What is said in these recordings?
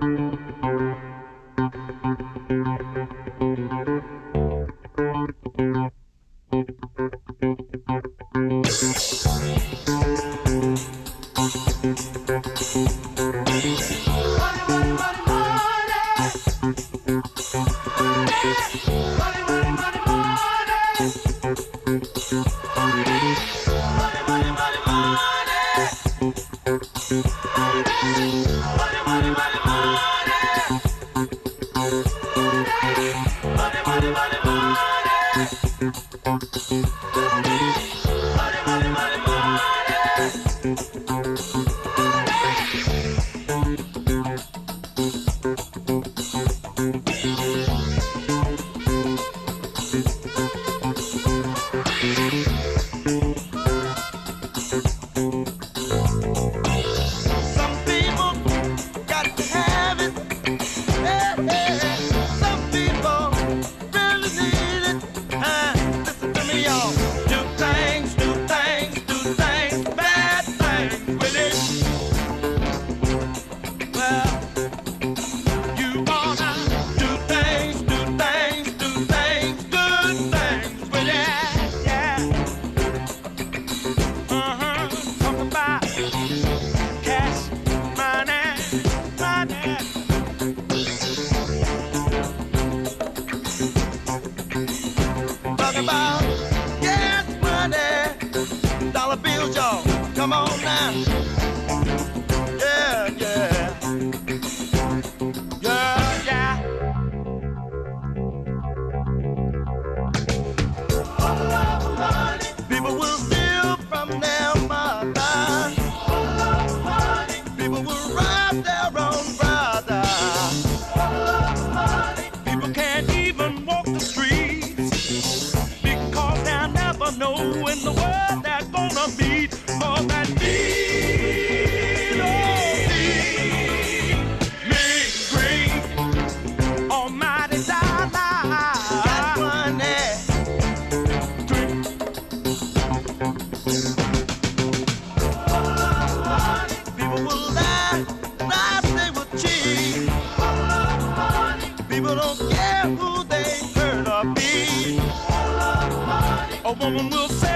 Thank you. Don't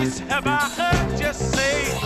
let, I heard you rule.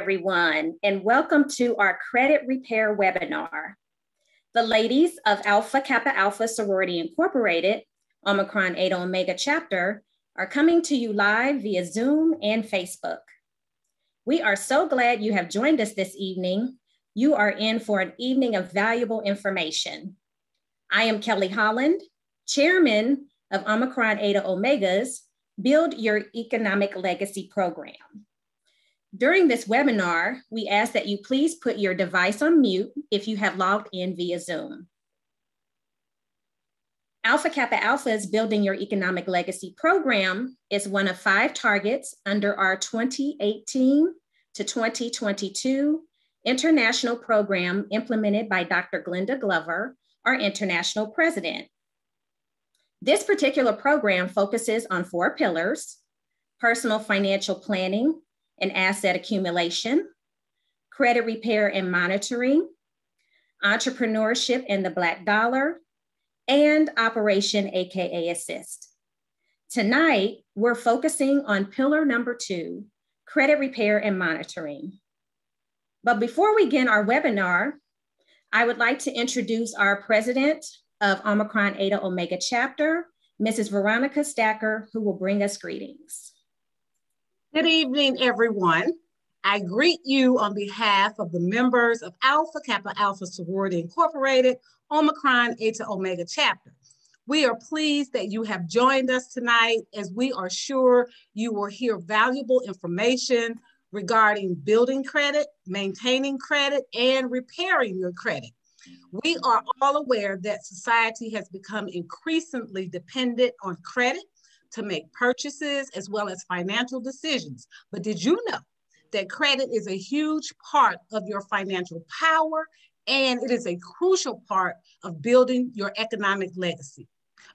Everyone, and welcome to our credit repair webinar. The ladies of Alpha Kappa Alpha Sorority Incorporated, Omicron Eta Omega chapter, are coming to you live via Zoom and Facebook. We are so glad you have joined us this evening. You are in for an evening of valuable information. I am Kelly Holland, Chairman of Omicron Eta Omega's Build Your Economic Legacy program. During this webinar, we ask that you please put your device on mute if you have logged in via Zoom. Alpha Kappa Alpha's Building Your Economic Legacy program is one of five targets under our 2018 to 2022 international program implemented by Dr. Glenda Glover, our international president. This particular program focuses on four pillars, personal financial planning, and asset accumulation, credit repair and monitoring, entrepreneurship and the Black dollar, and Operation AKA Assist. Tonight, we're focusing on pillar number two, credit repair and monitoring. But before we begin our webinar, I would like to introduce our president of Omicron Eta Omega chapter, Mrs. Veronica Stacker, who will bring us greetings. Good evening, everyone. I greet you on behalf of the members of Alpha Kappa Alpha Sorority Incorporated, Omicron Eta Omega chapter. We are pleased that you have joined us tonight as we are sure you will hear valuable information regarding building credit, maintaining credit, and repairing your credit. We are all aware that society has become increasingly dependent on credit to make purchases as well as financial decisions. But did you know that credit is a huge part of your financial power and it is a crucial part of building your economic legacy?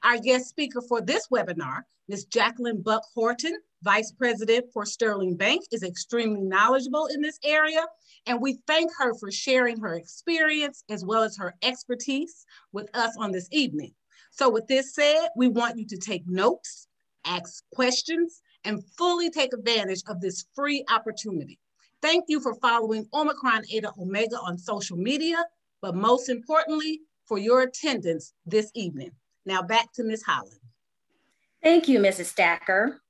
Our guest speaker for this webinar, Ms. Jacqueline Buck Horton, Vice President for Sterling Bank, is extremely knowledgeable in this area, and we thank her for sharing her experience as well as her expertise with us on this evening. So with this said, we want you to take notes, ask questions, and fully take advantage of this free opportunity. Thank you for following Omicron Eta Omega on social media, but most importantly, for your attendance this evening. Now back to Ms. Holland. Thank you, Mrs. Stacker.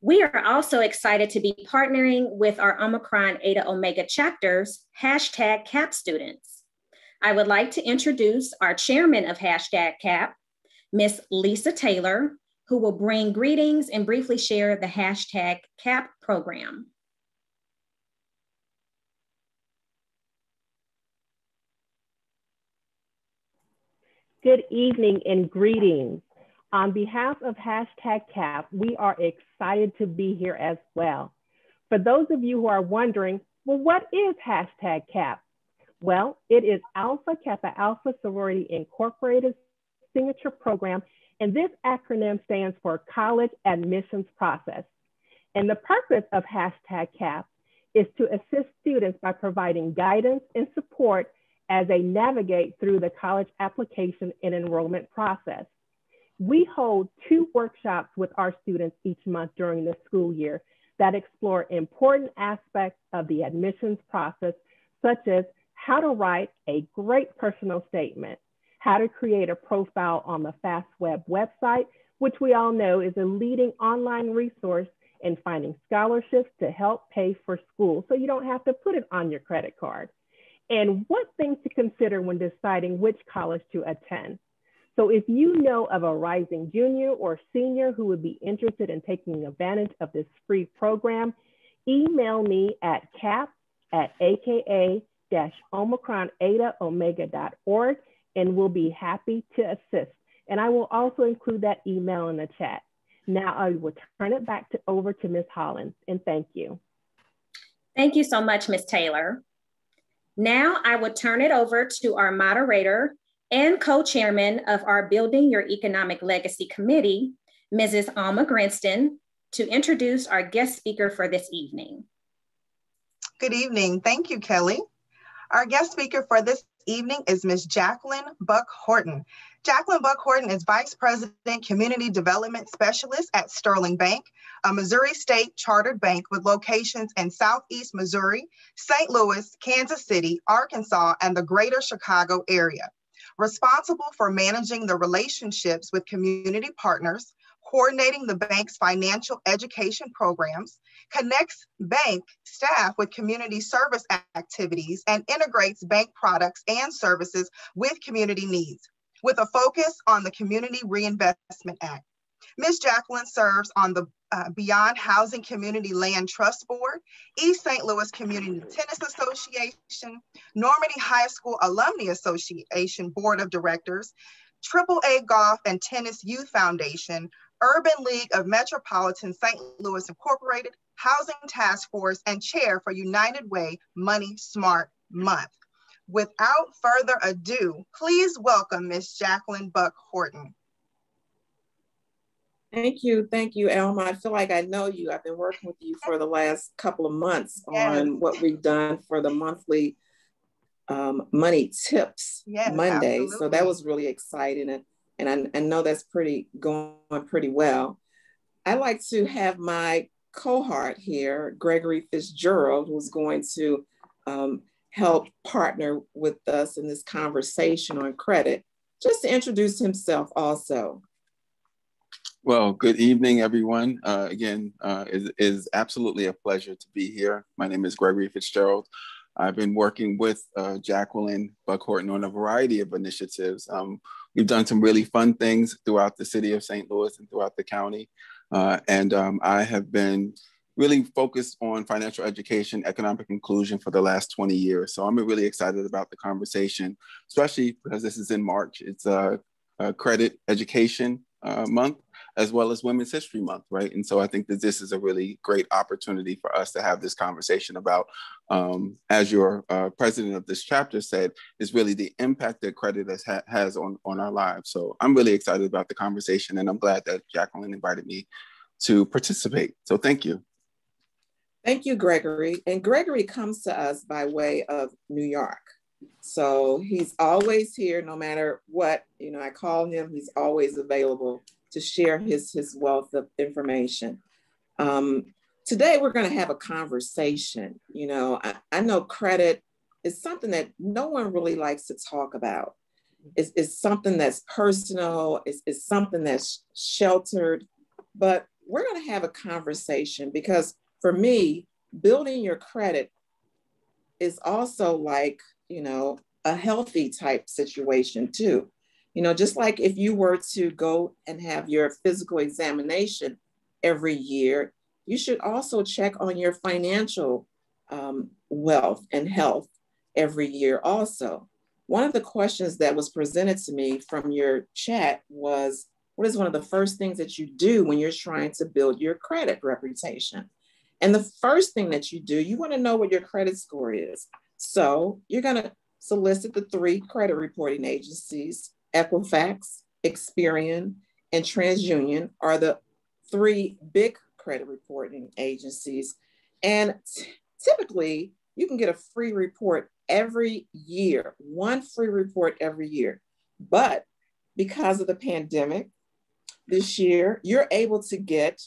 We are also excited to be partnering with our Omicron Eta Omega chapters, hashtag CAP students. I would like to introduce our chairman of hashtag CAP, Miss Lisa Taylor, who will bring greetings and briefly share the hashtag CAP program. Good evening and greetings. On behalf of hashtag CAP, we are excited to be here as well. For those of you who are wondering, well, what is hashtag CAP? Well, it is Alpha Kappa Alpha Sorority Incorporated signature program, and this acronym stands for College Admissions Process. And the purpose of hashtag CAP is to assist students by providing guidance and support as they navigate through the college application and enrollment process. We hold two workshops with our students each month during the school year that explore important aspects of the admissions process, such as how to write a great personal statement, how to create a profile on the FastWeb website, which we all know is a leading online resource in finding scholarships to help pay for school so you don't have to put it on your credit card, and what things to consider when deciding which college to attend. So if you know of a rising junior or senior who would be interested in taking advantage of this free program, email me at cap at aka-omicronetaomega.org and we'll be happy to assist. And I will also include that email in the chat. Now I will turn it back to, over to Ms. Hollins and thank you. Thank you so much, Ms. Taylor. Now I will turn it over to our moderator, and co-chairman of our Building Your Economic Legacy Committee, Mrs. Alma Grinston, to introduce our guest speaker for this evening. Good evening. Thank you, Kelly. Our guest speaker for this evening is Ms. Jacqueline Buck Horton. Jacqueline Buck Horton is Vice President Community Development Specialist at Sterling Bank, a Missouri State chartered bank with locations in Southeast Missouri, St. Louis, Kansas City, Arkansas, and the greater Chicago area responsible for managing the relationships with community partners, coordinating the bank's financial education programs, connects bank staff with community service activities, and integrates bank products and services with community needs, with a focus on the Community Reinvestment Act. Ms. Jacqueline serves on the uh, Beyond Housing Community Land Trust Board, East St. Louis Community Tennis Association, Normandy High School Alumni Association Board of Directors, AAA Golf and Tennis Youth Foundation, Urban League of Metropolitan St. Louis Incorporated, Housing Task Force, and Chair for United Way Money Smart Month. Without further ado, please welcome Ms. Jacqueline Buck Horton. Thank you. Thank you, Alma. I feel like I know you. I've been working with you for the last couple of months yes. on what we've done for the monthly um, money tips yes, Monday. Absolutely. So that was really exciting. And, and I, I know that's pretty going pretty well. I like to have my cohort here, Gregory Fitzgerald, who's going to um, help partner with us in this conversation on credit, just to introduce himself also. Well, good evening, everyone. Uh, again, uh, it is absolutely a pleasure to be here. My name is Gregory Fitzgerald. I've been working with uh, Jacqueline Buck Horton on a variety of initiatives. Um, we've done some really fun things throughout the city of St. Louis and throughout the county. Uh, and um, I have been really focused on financial education, economic inclusion for the last 20 years. So I'm really excited about the conversation, especially because this is in March. It's a, a credit education uh, month as well as Women's History Month, right? And so I think that this is a really great opportunity for us to have this conversation about, um, as your uh, president of this chapter said, is really the impact that credit has, ha has on, on our lives. So I'm really excited about the conversation and I'm glad that Jacqueline invited me to participate. So thank you. Thank you, Gregory. And Gregory comes to us by way of New York. So he's always here, no matter what, you know, I call him, he's always available to share his, his wealth of information. Um, today, we're going to have a conversation. You know, I, I, know credit is something that no one really likes to talk about. It's, it's something that's personal, it's, it's something that's sheltered, but we're going to have a conversation because for me, building your credit is also like, you know, a healthy type situation too. You know, just like if you were to go and have your physical examination every year, you should also check on your financial um, wealth and health every year also. One of the questions that was presented to me from your chat was, what is one of the first things that you do when you're trying to build your credit reputation? And the first thing that you do, you want to know what your credit score is. So you're going to solicit the three credit reporting agencies Equifax, Experian, and TransUnion are the three big credit reporting agencies. And typically, you can get a free report every year, one free report every year. But because of the pandemic this year, you're able to get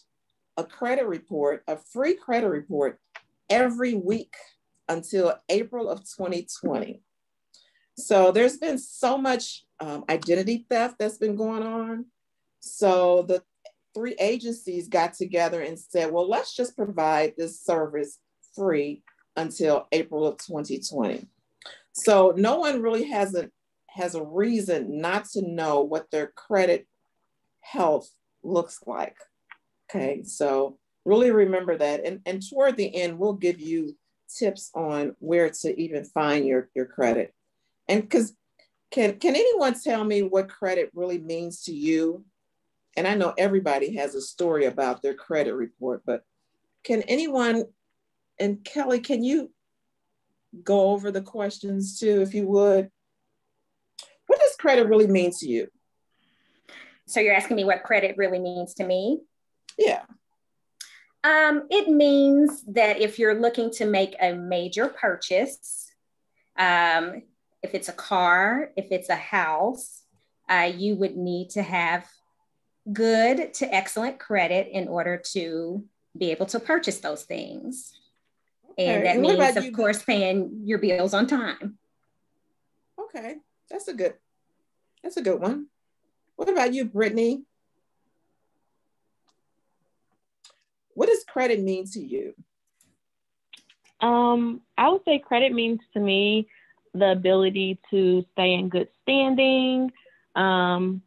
a credit report, a free credit report every week until April of 2020. So there's been so much um, identity theft that's been going on. So the three agencies got together and said, well, let's just provide this service free until April of 2020. So no one really has a, has a reason not to know what their credit health looks like. Okay, so really remember that. And, and toward the end, we'll give you tips on where to even find your, your credit. And because can, can anyone tell me what credit really means to you? And I know everybody has a story about their credit report, but can anyone, and Kelly, can you go over the questions too, if you would? What does credit really mean to you? So you're asking me what credit really means to me? Yeah. Um, it means that if you're looking to make a major purchase, um, if it's a car, if it's a house, uh, you would need to have good to excellent credit in order to be able to purchase those things. Okay. And that and means, of course, paying your bills on time. Okay, that's a good, that's a good one. What about you, Brittany? What does credit mean to you? Um, I would say credit means to me the ability to stay in good standing, um,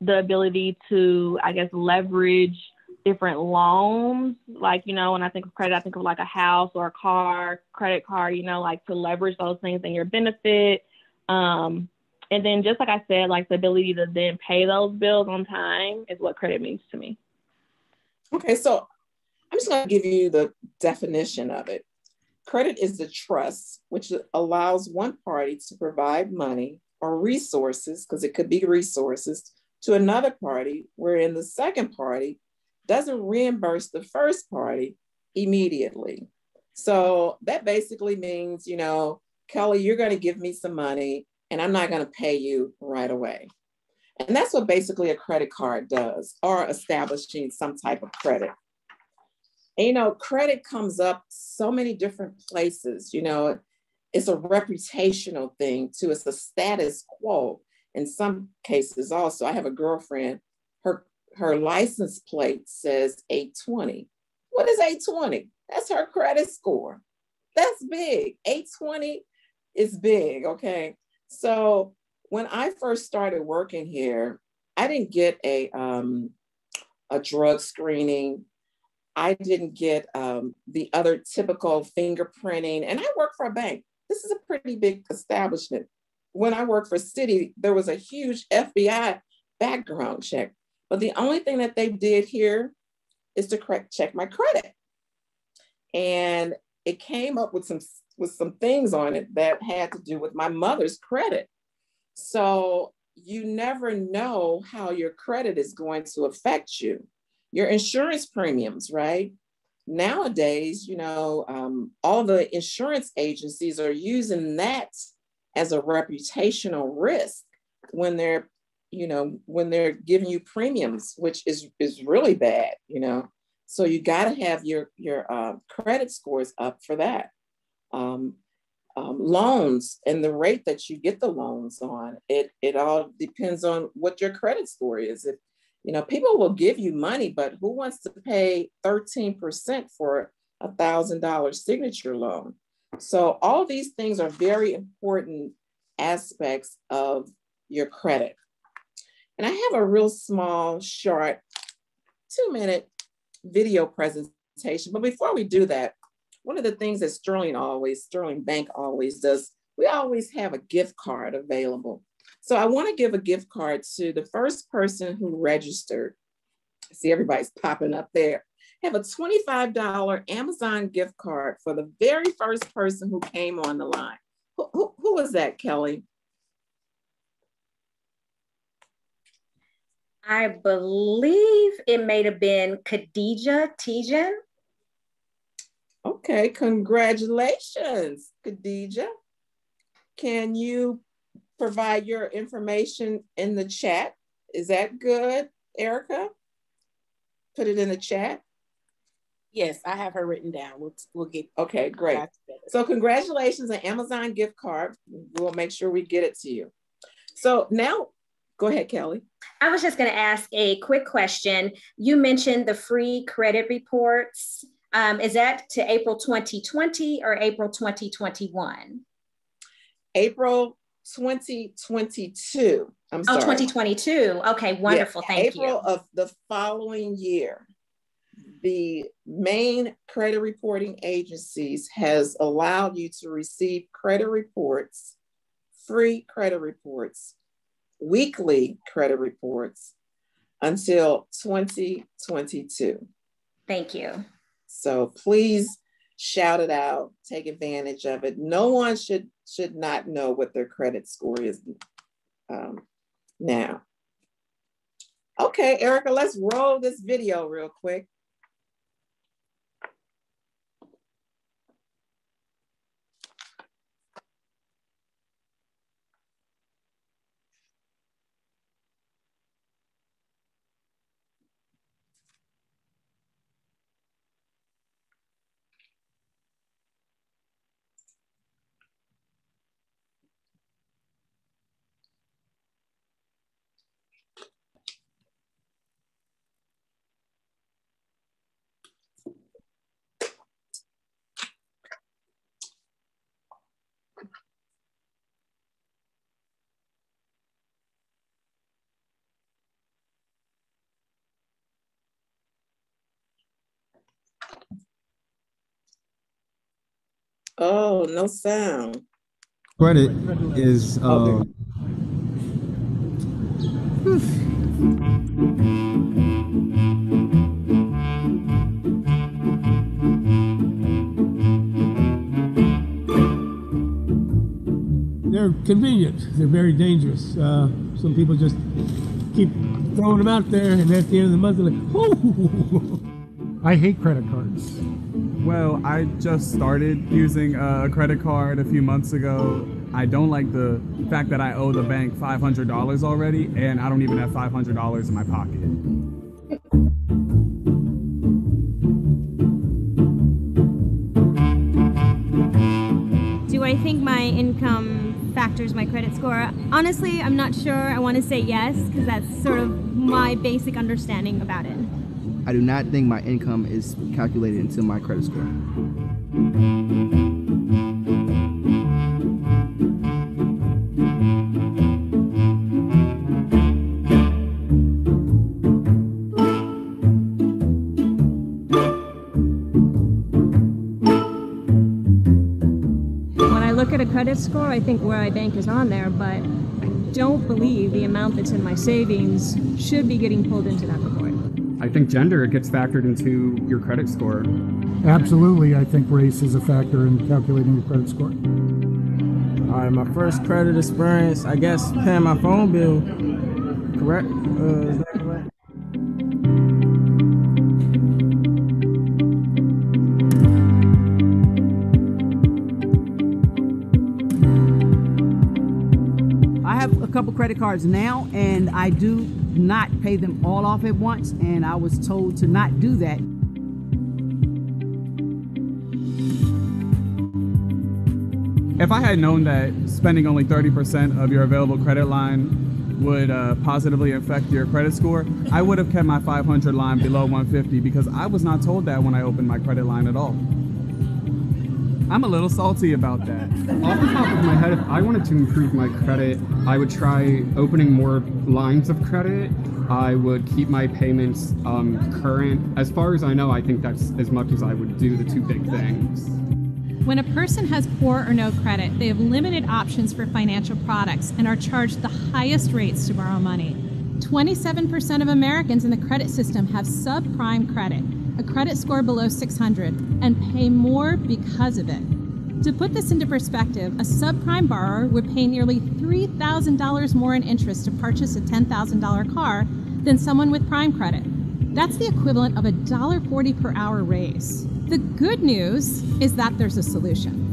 the ability to, I guess, leverage different loans. Like, you know, when I think of credit, I think of like a house or a car, credit card, you know, like to leverage those things in your benefit. Um, and then just like I said, like the ability to then pay those bills on time is what credit means to me. Okay, so I'm just going to give you the definition of it. Credit is the trust which allows one party to provide money or resources, because it could be resources, to another party, wherein the second party doesn't reimburse the first party immediately. So that basically means, you know, Kelly, you're going to give me some money and I'm not going to pay you right away. And that's what basically a credit card does, or establishing some type of credit. And, you know, credit comes up so many different places. You know, it's a reputational thing too. It's a status quo in some cases also. I have a girlfriend, her her license plate says 820. What is 820? That's her credit score. That's big. 820 is big, okay? So when I first started working here, I didn't get a um, a drug screening. I didn't get um, the other typical fingerprinting, and I work for a bank. This is a pretty big establishment. When I worked for Citi, there was a huge FBI background check. But the only thing that they did here is to correct, check my credit. And it came up with some with some things on it that had to do with my mother's credit. So you never know how your credit is going to affect you. Your insurance premiums, right? nowadays, you know, um, all the insurance agencies are using that as a reputational risk when they're, you know, when they're giving you premiums, which is is really bad, you know. So you got to have your your uh, credit scores up for that. Um, um, loans and the rate that you get the loans on, it it all depends on what your credit score is. If you know, people will give you money, but who wants to pay 13% for a thousand dollar signature loan? So all these things are very important aspects of your credit. And I have a real small, short, two minute video presentation. But before we do that, one of the things that Sterling always, Sterling Bank always does, we always have a gift card available. So I want to give a gift card to the first person who registered. See, everybody's popping up there. I Have a $25 Amazon gift card for the very first person who came on the line. Who, who, who was that, Kelly? I believe it may have been Khadija Tijan. Okay, congratulations, Khadija. Can you provide your information in the chat. Is that good, Erica? Put it in the chat. Yes, I have her written down. We'll, we'll get. Okay, great. So congratulations, an Amazon gift card. We'll make sure we get it to you. So now, go ahead, Kelly. I was just going to ask a quick question. You mentioned the free credit reports. Um, is that to April 2020 or April 2021? April 2022. I'm oh, sorry. Oh, 2022. Okay, wonderful. Thank April you. April of the following year, the main credit reporting agencies has allowed you to receive credit reports, free credit reports, weekly credit reports until 2022. Thank you. So please shout it out, take advantage of it. No one should should not know what their credit score is um, now. Okay, Erica, let's roll this video real quick. Oh, no sound. Credit is uh, they're convenient. They're very dangerous. Uh, some people just keep throwing them out there, and at the end of the month, they're like, "Oh, I hate credit cards." Well, I just started using a credit card a few months ago. I don't like the fact that I owe the bank $500 already, and I don't even have $500 in my pocket. Do I think my income factors my credit score? Honestly, I'm not sure. I want to say yes because that's sort of my basic understanding about it. I do not think my income is calculated into my credit score. When I look at a credit score, I think where I bank is on there, but I don't believe the amount that's in my savings should be getting pulled into that report. I think gender gets factored into your credit score. Absolutely, I think race is a factor in calculating your credit score. All right, my first credit experience, I guess paying my phone bill, correct? Uh, couple credit cards now, and I do not pay them all off at once, and I was told to not do that. If I had known that spending only 30% of your available credit line would uh, positively affect your credit score, I would have kept my 500 line below 150 because I was not told that when I opened my credit line at all. I'm a little salty about that. Off the top of my head, if I wanted to improve my credit, I would try opening more lines of credit. I would keep my payments um, current. As far as I know, I think that's as much as I would do the two big things. When a person has poor or no credit, they have limited options for financial products and are charged the highest rates to borrow money. 27% of Americans in the credit system have subprime credit, a credit score below 600 and pay more because of it. To put this into perspective, a subprime borrower would pay nearly $3,000 more in interest to purchase a $10,000 car than someone with prime credit. That's the equivalent of a $1.40 per hour raise. The good news is that there's a solution.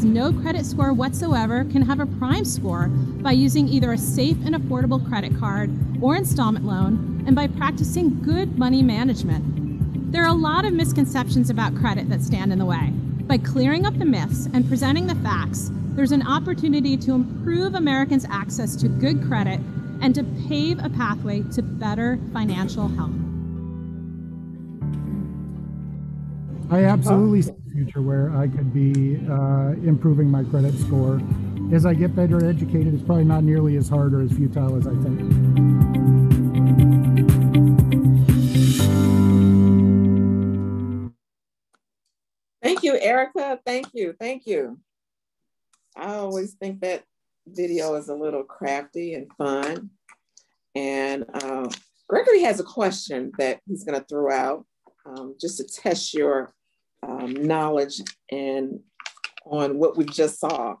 Has no credit score whatsoever can have a prime score by using either a safe and affordable credit card or installment loan and by practicing good money management. There are a lot of misconceptions about credit that stand in the way. By clearing up the myths and presenting the facts, there's an opportunity to improve Americans' access to good credit and to pave a pathway to better financial health. I absolutely see a future where I could be uh, improving my credit score. As I get better educated, it's probably not nearly as hard or as futile as I think. Thank you, Erica. Thank you. Thank you. I always think that video is a little crafty and fun. And uh, Gregory has a question that he's going to throw out um, just to test your um, knowledge and on what we just saw.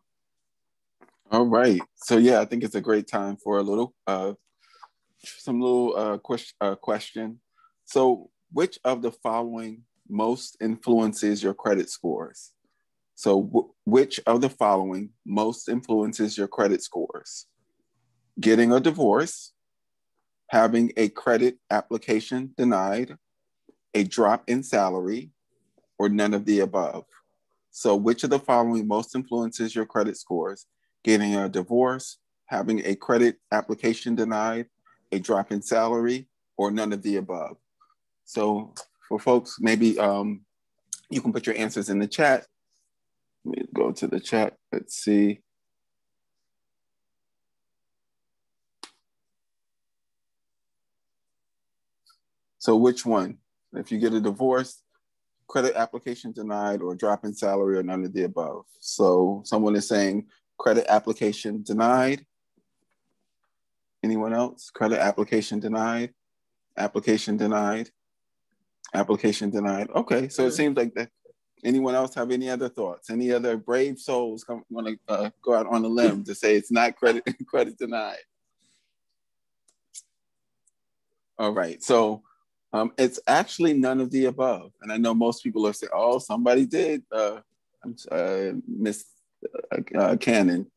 All right. So yeah, I think it's a great time for a little, uh, some little uh, question, uh, question. So which of the following most influences your credit scores? So which of the following most influences your credit scores? Getting a divorce, having a credit application denied, a drop in salary, or none of the above. So, which of the following most influences your credit scores? Getting a divorce, having a credit application denied, a drop in salary, or none of the above? So, for folks, maybe um, you can put your answers in the chat. Let me go to the chat. Let's see. So, which one? If you get a divorce, credit application denied or drop in salary or none of the above. So someone is saying credit application denied. Anyone else? Credit application denied. Application denied. Application denied. Okay, so it seems like that. Anyone else have any other thoughts? Any other brave souls come want to uh, go out on a limb to say it's not credit credit denied? All right, so um, it's actually none of the above. And I know most people are saying, oh, somebody did uh, uh, miss uh, Cannon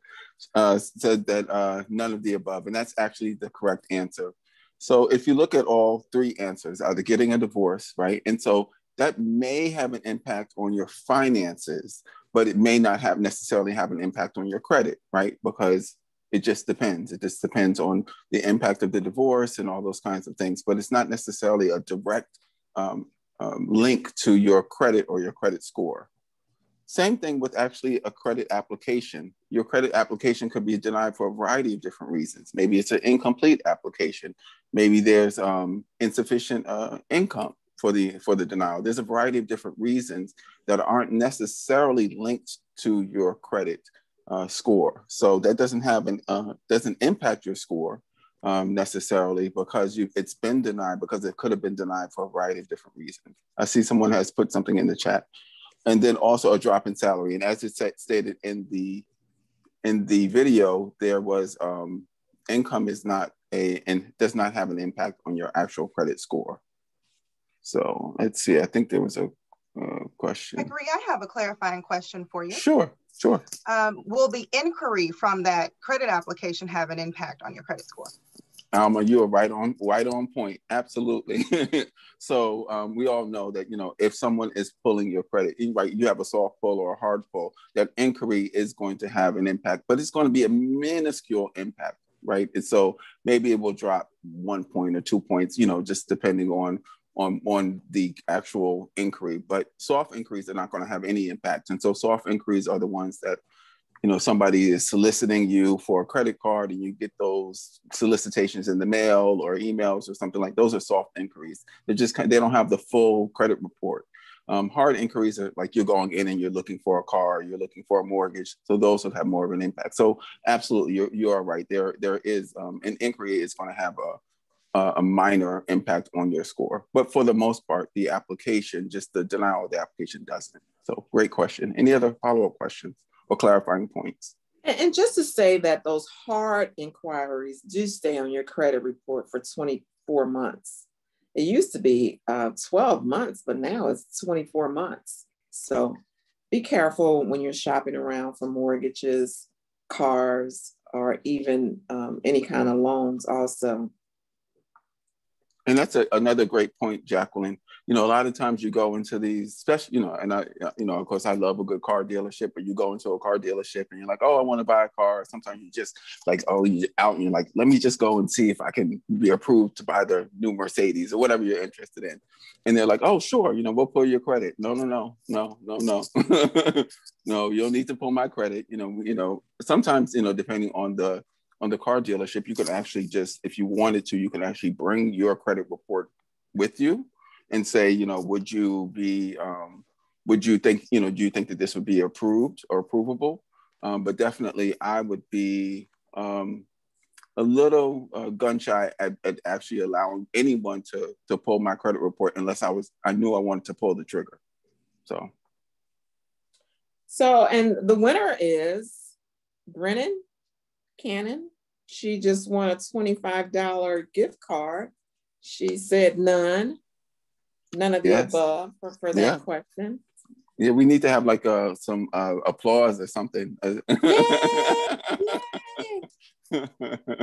uh, said that uh, none of the above, and that's actually the correct answer. So if you look at all three answers, either getting a divorce, right? And so that may have an impact on your finances, but it may not have necessarily have an impact on your credit, right? Because it just depends. It just depends on the impact of the divorce and all those kinds of things. But it's not necessarily a direct um, um, link to your credit or your credit score. Same thing with actually a credit application. Your credit application could be denied for a variety of different reasons. Maybe it's an incomplete application. Maybe there's um, insufficient uh, income for the for the denial. There's a variety of different reasons that aren't necessarily linked to your credit uh, score. So that doesn't have an uh, doesn't impact your score um, necessarily because you it's been denied because it could have been denied for a variety of different reasons. I see someone has put something in the chat and then also a drop in salary. And as it stated in the in the video, there was um, income is not a and does not have an impact on your actual credit score. So let's see. I think there was a uh, question. I agree. I have a clarifying question for you. Sure, sure. Um, will the inquiry from that credit application have an impact on your credit score? Alma, you are right on, right on point. Absolutely. so um, we all know that you know if someone is pulling your credit, right, you have a soft pull or a hard pull. That inquiry is going to have an impact, but it's going to be a minuscule impact, right? And so maybe it will drop one point or two points, you know, just depending on on on the actual inquiry. But soft inquiries are not going to have any impact, and so soft inquiries are the ones that you know somebody is soliciting you for a credit card and you get those solicitations in the mail or emails or something like those are soft inquiries. They just they don't have the full credit report. Um, hard inquiries are like you're going in and you're looking for a car you're looking for a mortgage. So those would have more of an impact. So absolutely you're, you are right. There there is um, an inquiry is going to have a, a minor impact on your score but for the most part the application just the denial of the application doesn't so great question any other follow-up questions or clarifying points. And just to say that those hard inquiries do stay on your credit report for 24 months. It used to be uh, 12 months, but now it's 24 months. So be careful when you're shopping around for mortgages, cars, or even um, any kind of loans, also. And that's a, another great point, Jacqueline you know, a lot of times you go into these, especially, you know, and I, uh, you know, of course, I love a good car dealership, but you go into a car dealership and you're like, oh, I want to buy a car. Sometimes you just like, oh, you're out and you're like, let me just go and see if I can be approved to buy the new Mercedes or whatever you're interested in. And they're like, oh, sure, you know, we'll pull your credit. No, no, no, no, no, no, no, you don't need to pull my credit. You know, you know, sometimes, you know, depending on the on the car dealership, you could actually just, if you wanted to, you can actually bring your credit report with you and say, you know, would you be, um, would you think, you know, do you think that this would be approved or approvable? Um, but definitely, I would be um, a little uh, gun shy at, at, actually allowing anyone to to pull my credit report unless I was I knew I wanted to pull the trigger. So. So, and the winner is Brennan Cannon. She just won a $25 gift card. She said none. None of the yes. above for, for that yeah. question. Yeah, we need to have like uh, some uh, applause or something. Yay! Yay!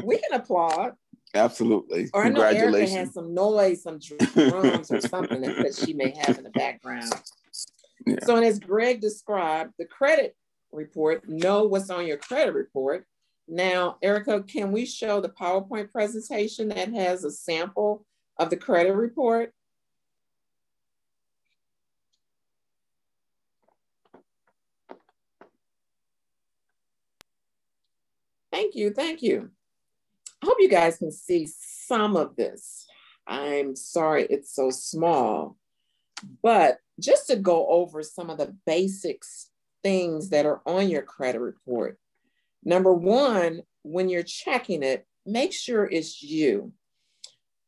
we can applaud. Absolutely. Or I know Erica has some noise, some drums or something that, that she may have in the background. Yeah. So, and as Greg described, the credit report, know what's on your credit report. Now, Erica, can we show the PowerPoint presentation that has a sample of the credit report? Thank you. Thank you. I hope you guys can see some of this. I'm sorry it's so small, but just to go over some of the basics things that are on your credit report. Number one, when you're checking it, make sure it's you.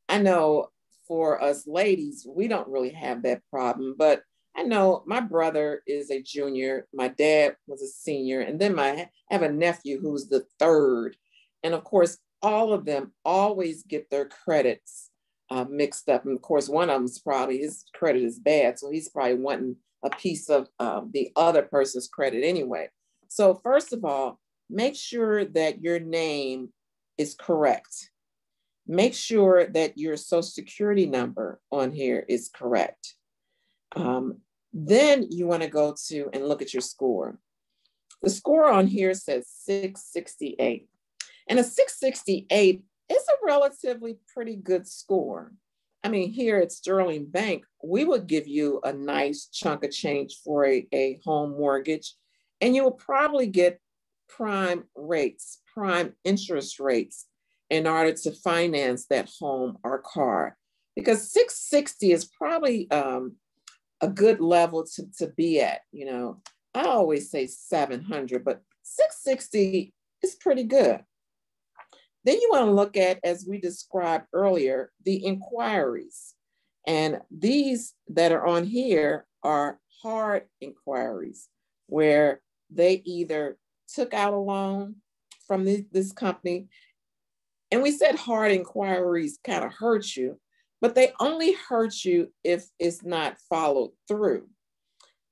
I know for us ladies, we don't really have that problem, but I know my brother is a junior, my dad was a senior, and then my, I have a nephew who's the third. And of course, all of them always get their credits uh, mixed up. And of course, one of them's probably his credit is bad, so he's probably wanting a piece of um, the other person's credit anyway. So first of all, make sure that your name is correct. Make sure that your social security number on here is correct. Um, then you wanna go to and look at your score. The score on here says 668. And a 668 is a relatively pretty good score. I mean, here at Sterling Bank, we would give you a nice chunk of change for a, a home mortgage, and you will probably get prime rates, prime interest rates in order to finance that home or car. Because 660 is probably um, a good level to, to be at. You know, I always say 700, but 660 is pretty good. Then you want to look at, as we described earlier, the inquiries. And these that are on here are hard inquiries where they either took out a loan from this, this company. And we said hard inquiries kind of hurt you, but they only hurt you if it's not followed through.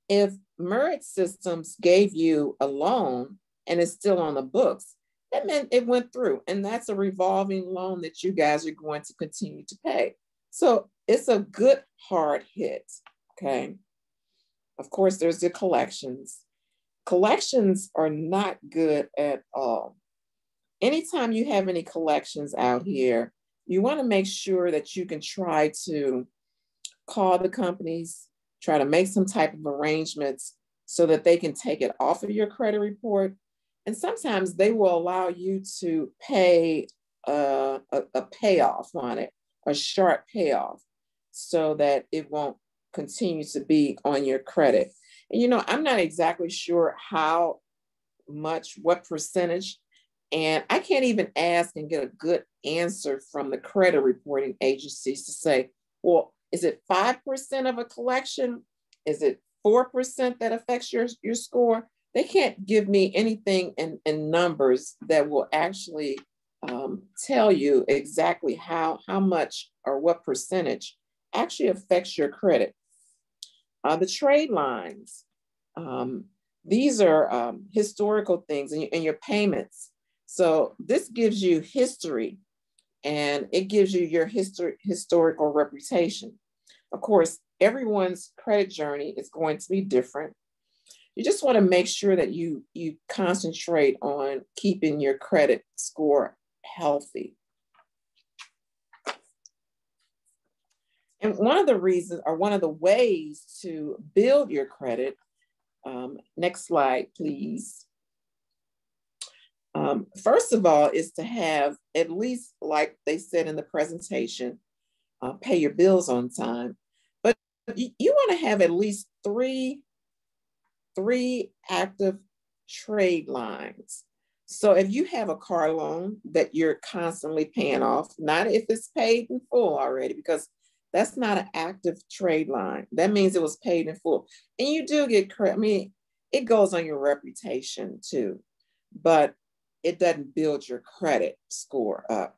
If Merit Systems gave you a loan and it's still on the books, that meant it went through. And that's a revolving loan that you guys are going to continue to pay. So it's a good hard hit. Okay. Of course, there's the collections. Collections are not good at all. Anytime you have any collections out here, you want to make sure that you can try to call the companies, try to make some type of arrangements so that they can take it off of your credit report and sometimes they will allow you to pay a, a, a payoff on it, a short payoff, so that it won't continue to be on your credit. You know, I'm not exactly sure how much, what percentage, and I can't even ask and get a good answer from the credit reporting agencies to say, well, is it 5% of a collection? Is it 4% that affects your, your score? they can't give me anything in, in numbers that will actually um, tell you exactly how, how much or what percentage actually affects your credit. Uh, the trade lines, um, these are um, historical things and your payments. So this gives you history and it gives you your history, historical reputation. Of course, everyone's credit journey is going to be different you just want to make sure that you you concentrate on keeping your credit score healthy. And one of the reasons, or one of the ways to build your credit, um, next slide, please. Um, first of all, is to have at least, like they said in the presentation, uh, pay your bills on time. But you, you want to have at least three three active trade lines. So if you have a car loan that you're constantly paying off, not if it's paid in full already, because that's not an active trade line. That means it was paid in full. And you do get credit. I mean, it goes on your reputation too, but it doesn't build your credit score up.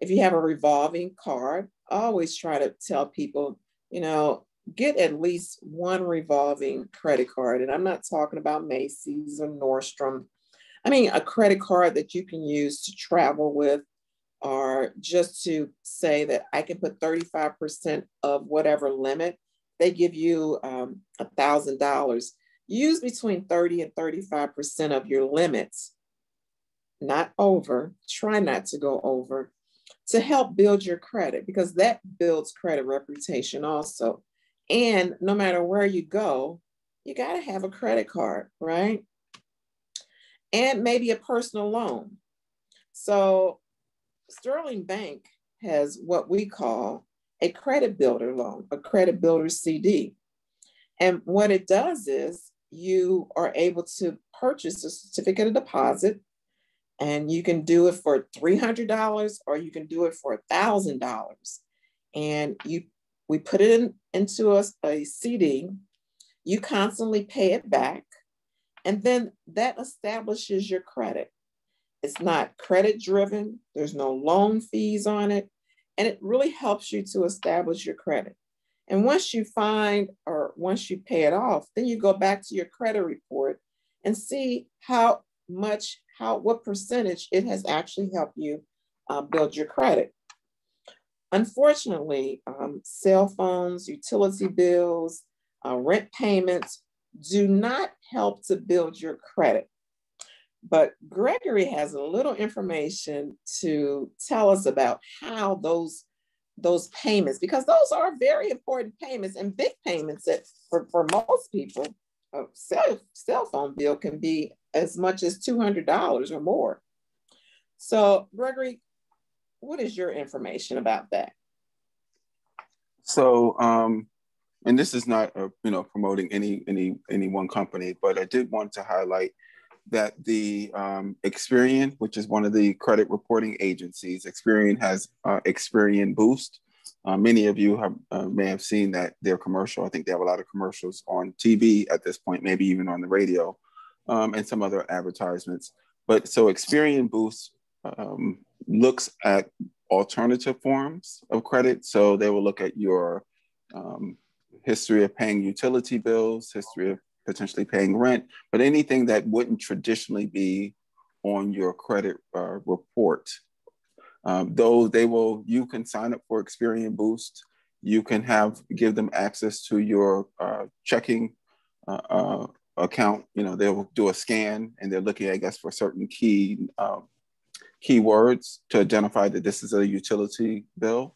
If you have a revolving card, I always try to tell people, you know, get at least one revolving credit card. And I'm not talking about Macy's or Nordstrom. I mean, a credit card that you can use to travel with or just to say that I can put 35% of whatever limit. They give you um, a $1,000. Use between 30 and 35% of your limits, not over. Try not to go over to help build your credit because that builds credit reputation also. And no matter where you go, you got to have a credit card, right? And maybe a personal loan. So Sterling Bank has what we call a credit builder loan, a credit builder CD. And what it does is you are able to purchase a certificate of deposit and you can do it for $300 or you can do it for $1,000. And you we put it in, into a, a CD, you constantly pay it back, and then that establishes your credit. It's not credit driven, there's no loan fees on it, and it really helps you to establish your credit. And once you find or once you pay it off, then you go back to your credit report and see how much, how what percentage it has actually helped you uh, build your credit. Unfortunately, um, cell phones, utility bills, uh, rent payments do not help to build your credit. But Gregory has a little information to tell us about how those those payments, because those are very important payments and big payments that for, for most people, a cell, cell phone bill can be as much as $200 or more. So Gregory, what is your information about that? So, um, and this is not, a, you know, promoting any any any one company, but I did want to highlight that the um, Experian, which is one of the credit reporting agencies, Experian has uh, Experian Boost. Uh, many of you have, uh, may have seen that their commercial. I think they have a lot of commercials on TV at this point, maybe even on the radio, um, and some other advertisements. But so Experian Boost um, looks at alternative forms of credit. So they will look at your um, history of paying utility bills, history of potentially paying rent, but anything that wouldn't traditionally be on your credit uh, report. Um, though they will, you can sign up for Experian Boost. You can have give them access to your uh, checking uh, uh account. You know, they'll do a scan and they're looking, I guess, for certain key um, keywords to identify that this is a utility bill.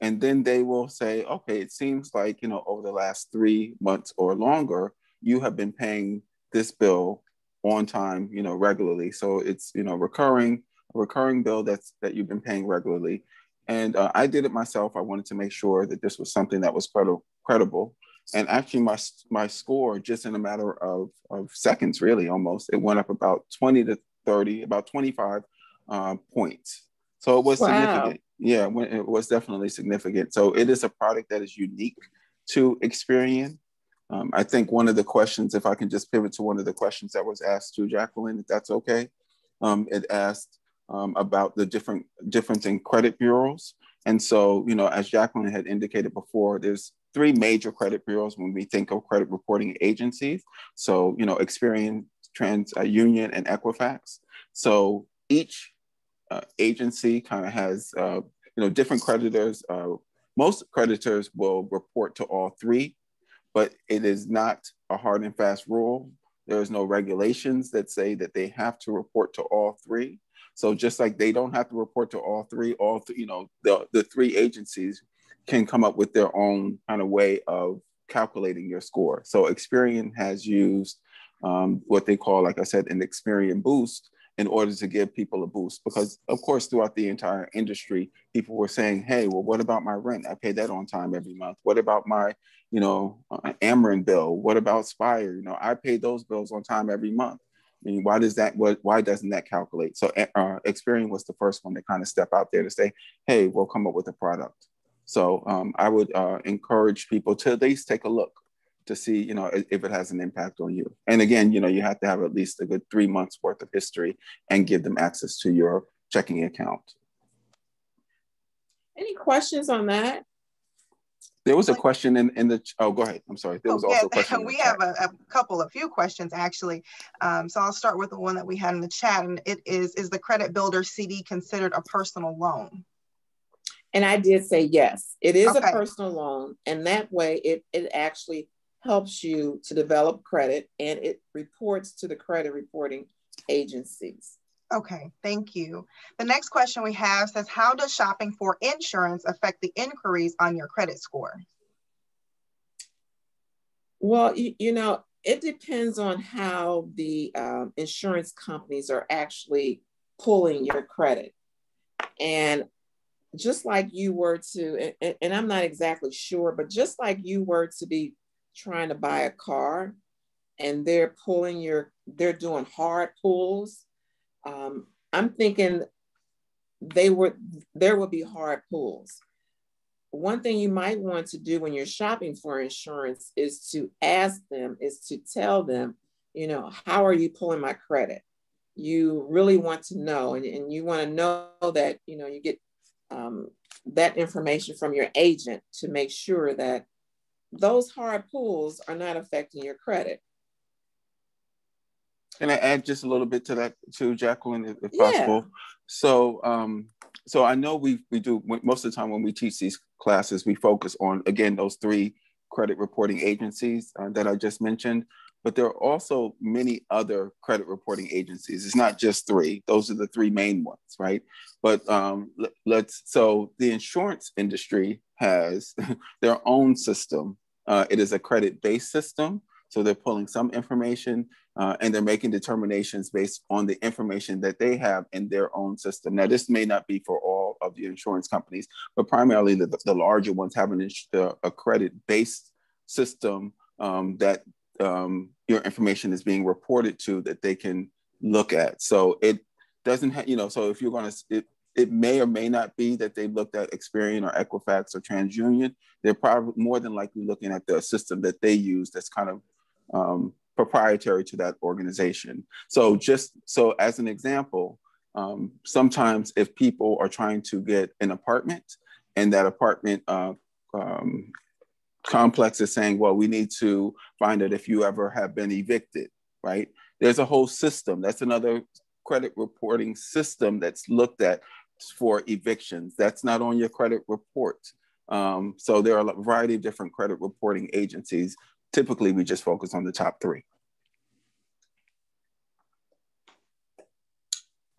And then they will say, okay, it seems like, you know, over the last three months or longer, you have been paying this bill on time, you know, regularly. So it's, you know, recurring, a recurring bill that's that you've been paying regularly. And uh, I did it myself. I wanted to make sure that this was something that was credi- credible. And actually, my my score just in a matter of, of seconds, really almost, it went up about 20 to 30, about 25 uh, points. So it was wow. significant. Yeah, it was definitely significant. So it is a product that is unique to Experian. Um, I think one of the questions, if I can just pivot to one of the questions that was asked to Jacqueline, if that's okay, um, it asked um, about the different difference in credit bureaus. And so, you know, as Jacqueline had indicated before, there's three major credit bureaus when we think of credit reporting agencies. So, you know, Experian, Trans uh, Union, and Equifax. So each uh, agency kind of has uh, you know different creditors. Uh, most creditors will report to all three, but it is not a hard and fast rule. There is no regulations that say that they have to report to all three. So just like they don't have to report to all three, all th- you know the the three agencies can come up with their own kind of way of calculating your score. So Experian has used um, what they call, like I said, an Experian Boost, in order to give people a boost. Because, of course, throughout the entire industry, people were saying, hey, well, what about my rent? I pay that on time every month. What about my, you know, uh, Ameren bill? What about Spire? You know, I pay those bills on time every month. I mean, why does that, what, why doesn't that calculate? So uh, Experian was the first one to kind of step out there to say, hey, we'll come up with a product. So um, I would uh, encourage people to at least take a look to see, you know, if it has an impact on you. And again, you know, you have to have at least a good three months worth of history and give them access to your checking account. Any questions on that? There was a question in, in the, oh, go ahead. I'm sorry. There was oh, also a question. we have a, a, couple, a few questions actually. Um, so I'll start with the one that we had in the chat and it is, is the credit builder CD considered a personal loan? And I did say yes, it is okay. a personal loan. And that way it, it actually helps you to develop credit and it reports to the credit reporting agencies. Okay, thank you. The next question we have says, how does shopping for insurance affect the inquiries on your credit score? Well, you, you know, it depends on how the um, insurance companies are actually pulling your credit. And just like you were to, and, and I'm not exactly sure, but just like you were to be trying to buy a car and they're pulling your, they're doing hard pulls. Um, I'm thinking they would, there will be hard pulls. One thing you might want to do when you're shopping for insurance is to ask them, is to tell them, you know, how are you pulling my credit? You really want to know, and, and you want to know that, you know, you get um, that information from your agent to make sure that those hard pulls are not affecting your credit. Can I add just a little bit to that, to Jacqueline, if, if yeah. possible? So, um, so I know we we do most of the time when we teach these classes, we focus on again those three credit reporting agencies uh, that I just mentioned, but there are also many other credit reporting agencies. It's not just three; those are the three main ones, right? But um, let, us so the insurance industry has their own system. Uh, it is a credit-based system, so they're pulling some information uh, and they're making determinations based on the information that they have in their own system. Now, this may not be for all of the insurance companies, but primarily the, the larger ones have an, uh, a credit-based system um, that um, your information is being reported to that they can look at. So it doesn't have, you know, so if you're going to, it, may or may not be that they've looked at Experian or Equifax or TransUnion. They're probably more than likely looking at the system that they use that's kind of um, proprietary to that organization. So just so as an example, um, sometimes if people are trying to get an apartment and that apartment uh, um, complex is saying, well, we need to find out if you ever have been evicted, right? There's a whole system. That's another credit reporting system that's looked at for evictions. That's not on your credit report. Um, so there are a variety of different credit reporting agencies typically we just focus on the top three.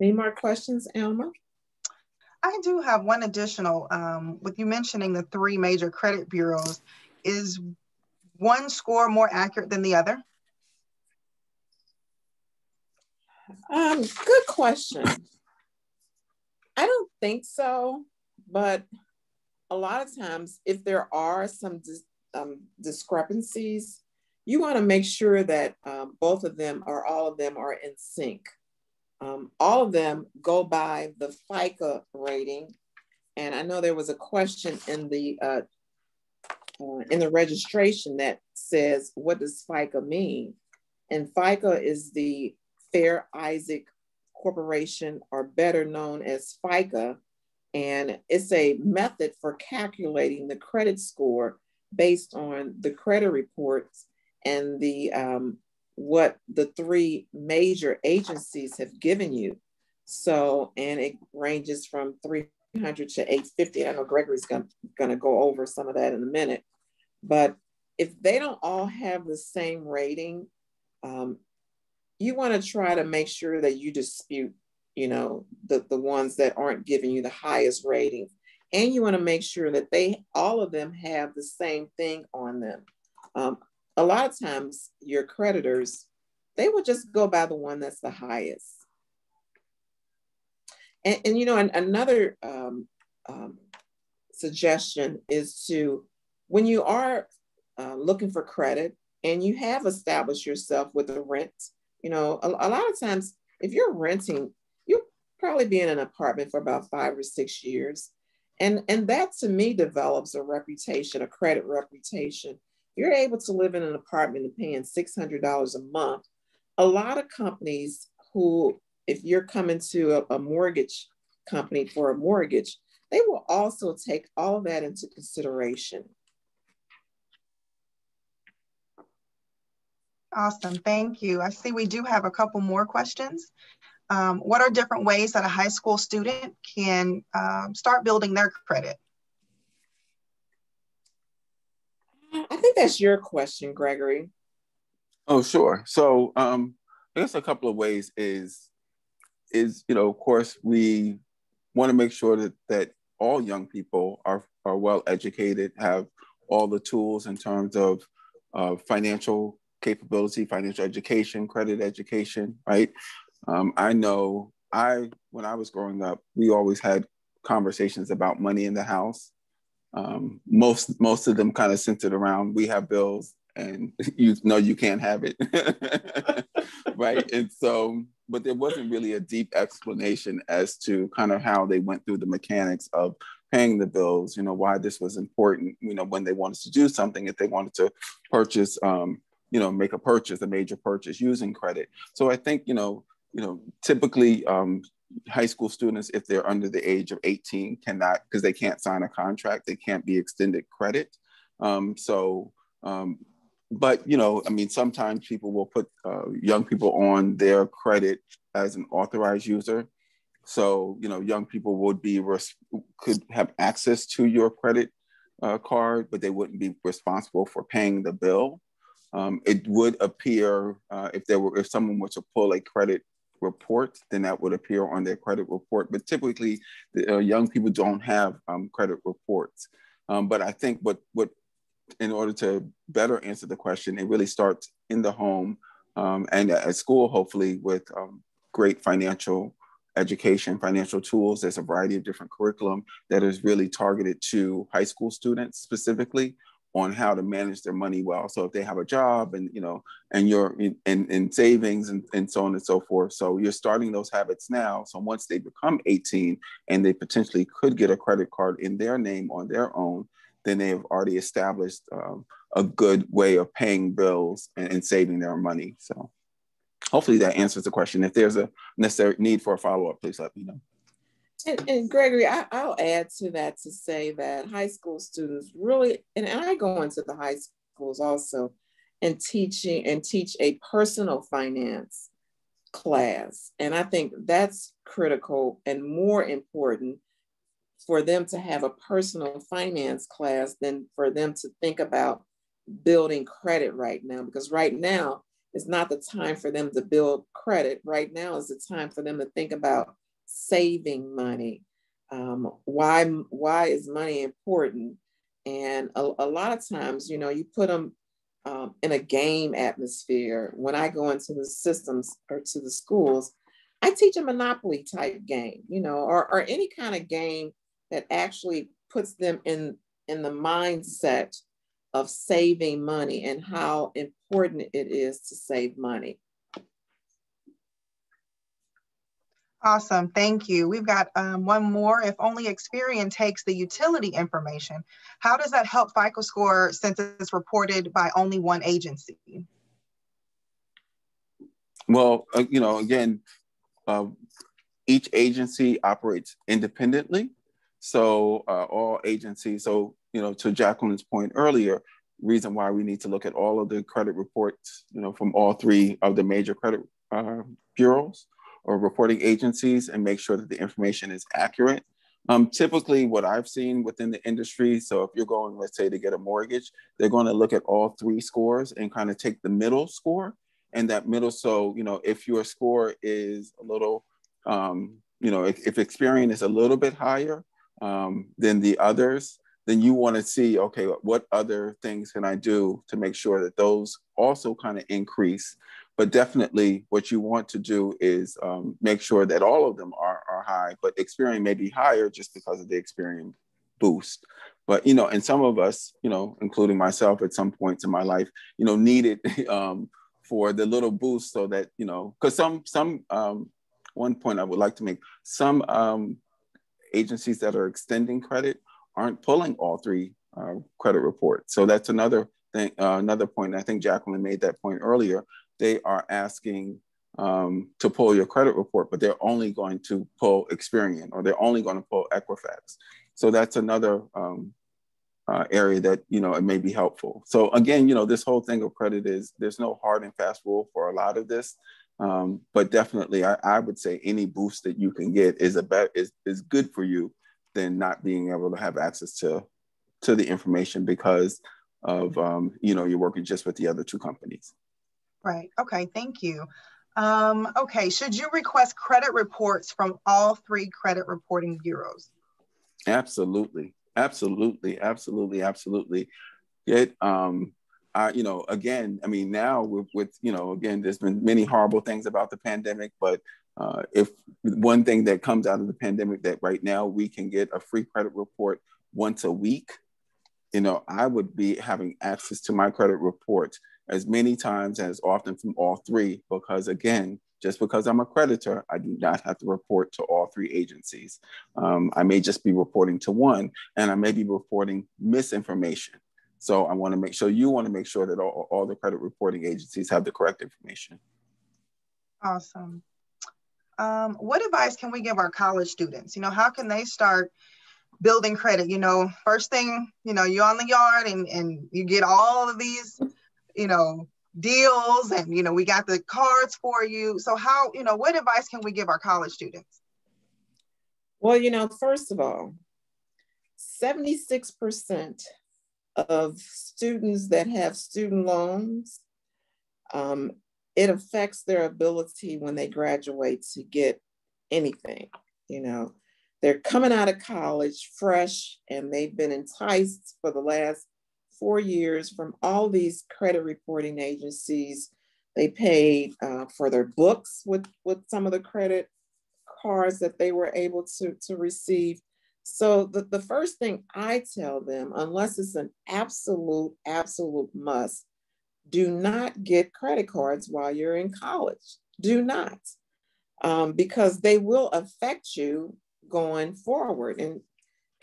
Any more questions, Elma? I do have one additional. Um, with you mentioning the three major credit bureaus, is one score more accurate than the other? Um, good question. I don't think so, but a lot of times, if there are some um, discrepancies, you want to make sure that um, both of them or all of them are in sync. Um, all of them go by the FICA rating. And I know there was a question in the uh, uh, in the registration that says, what does FICA mean? And FICA is the Fair Isaac Corporation, or better known as FICA. And it's a method for calculating the credit score based on the credit reports and the um, what the three major agencies have given you. So, and it ranges from 300 to 850. I know Gregory's going to go over some of that in a minute. But if they don't all have the same rating, um, you want to try to make sure that you dispute, you know, the, the ones that aren't giving you the highest rating and you want to make sure that they all of them have the same thing on them. Um, a lot of times your creditors they will just go by the one that's the highest. And, and you know an, another um, um, suggestion is to when you are uh, looking for credit and you have established yourself with a rent you know a, a lot of times if you're renting you'll probably be in an apartment for about five or six years and, and that to me develops a reputation, a credit reputation. You're able to live in an apartment and paying $600 a month. A lot of companies who, if you're coming to a, a mortgage company for a mortgage, they will also take all of that into consideration. Awesome, thank you. I see we do have a couple more questions. Um, what are different ways that a high school student can um, start building their credit? I think that's your question, Gregory. Oh, sure. So um, I guess a couple of ways is, is you know, of course, we want to make sure that, that all young people are, are well educated, have all the tools in terms of uh, financial capability, financial education, credit education, right? Um, I know I, when I was growing up, we always had conversations about money in the house. Um, most most of them kind of centered around we have bills and you know you can't have it, right? And so, but there wasn't really a deep explanation as to kind of how they went through the mechanics of paying the bills. You know why this was important. You know when they wanted to do something, if they wanted to purchase, um, you know, make a purchase, a major purchase using credit. So I think you know you know, typically um, high school students, if they're under the age of 18, cannot, because they can't sign a contract, they can't be extended credit. Um, so um, but you know, I mean, sometimes people will put uh, young people on their credit as an authorized user. So you know, young people would be could have access to your credit uh, card, but they wouldn't be responsible for paying the bill. Um, it would appear uh, if there were if someone were to pull a credit report, then that would appear on their credit report. But typically, the, uh, young people don't have um, credit reports. Um, but I think what what in order to better answer the question, it really starts in the home um, and at school, hopefully, with um, great financial education, financial tools. There's a variety of different curriculum that is really targeted to high school students specifically on how to manage their money well. So if they have a job and you know, and you're in, in, in, savings and, and so on and so forth. So you're starting those habits now. So once they become 18 and they potentially could get a credit card in their name on their own, then they have already established um, a good way of paying bills and, and saving their money. So hopefully that answers the question. If there's a necessary need for a follow-up, please let me know. And, and Gregory, I, will add to that to say that high school students really, and, I go into the high schools also and teaching and teach a personal finance class. And I think that's critical and more important for them to have a personal finance class than for them to think about building credit right now. Because right now is not the time for them to build credit. Right now is the time for them to think about saving money. Um, why, why is money important? And a, a, lot of times, you know, you put them um, in a game atmosphere. When I go into the systems or to the schools, I teach a monopoly type game, you know, or, or any kind of game that actually puts them in, in the mindset of saving money and how important it is to save money. Awesome, thank you. We've got um, one more. If only Experian takes the utility information, how does that help FICO score since it's reported by only one agency? Well, uh, you know, again, uh, each agency operates independently. So uh, all agencies, so, you know, to Jacqueline's point earlier, reason why we need to look at all of the credit reports, you know, from all three of the major credit uh, bureaus or reporting agencies and make sure that the information is accurate. Um, typically, what I've seen within the industry, so if you're going, let's say, to get a mortgage, they're going to look at all three scores and kind of take the middle score. And that middle, so, you know, if your score is a little, um, you know, if, if Experian is a little bit higher um, than the others, then you want to see, okay, what other things can I do to make sure that those also kind of increase but definitely what you want to do is um, make sure that all of them are, are high, but Experian may be higher just because of the Experian boost. But, you know, and some of us, you know, including myself at some points in my life, you know, needed um, for the little boost so that, you know, because some, some, um, one point I would like to make, some um, agencies that are extending credit aren't pulling all three uh, credit reports. So that's another thing, uh, another point. I think Jacqueline made that point earlier they are asking um, to pull your credit report, but they're only going to pull Experian or they're only going to pull Equifax. So that's another um, uh, area that you know it may be helpful. So again, you know, this whole thing of credit is there's no hard and fast rule for a lot of this, um, but definitely I, I, would say any boost that you can get is a is is good for you than not being able to have access to to the information because of um, you know you're working just with the other two companies. Right. Okay. Thank you. Um, okay. Should you request credit reports from all three credit reporting bureaus? Absolutely. Absolutely. Absolutely. Absolutely. It, um, I, you know, again, I mean, now with, with, you know, again, there's been many horrible things about the pandemic, but uh, if one thing that comes out of the pandemic that right now we can get a free credit report once a week, you know, I would be having access to my credit report as many times as often from all three, because again, just because I'm a creditor, I do not have to report to all three agencies. Um, I may just be reporting to one, and I may be reporting misinformation. So I want to make sure you want to make sure that all, all the credit reporting agencies have the correct information. Awesome. Um, what advice can we give our college students? You know, how can they start building credit? You know, first thing, you know, you're on the yard and, and you get all of these you know, deals and, you know, we got the cards for you. So how, you know, what advice can we give our college students? Well, you know, first of all, 76% of students that have student loans, um, it affects their ability when they graduate to get anything. You know, they're coming out of college fresh and they've been enticed for the last four years from all these credit reporting agencies. They paid uh, for their books with, with some of the credit cards that they were able to, to receive. So the, the first thing I tell them, unless it's an absolute, absolute must, do not get credit cards while you're in college. Do not, um, because they will affect you going forward. And,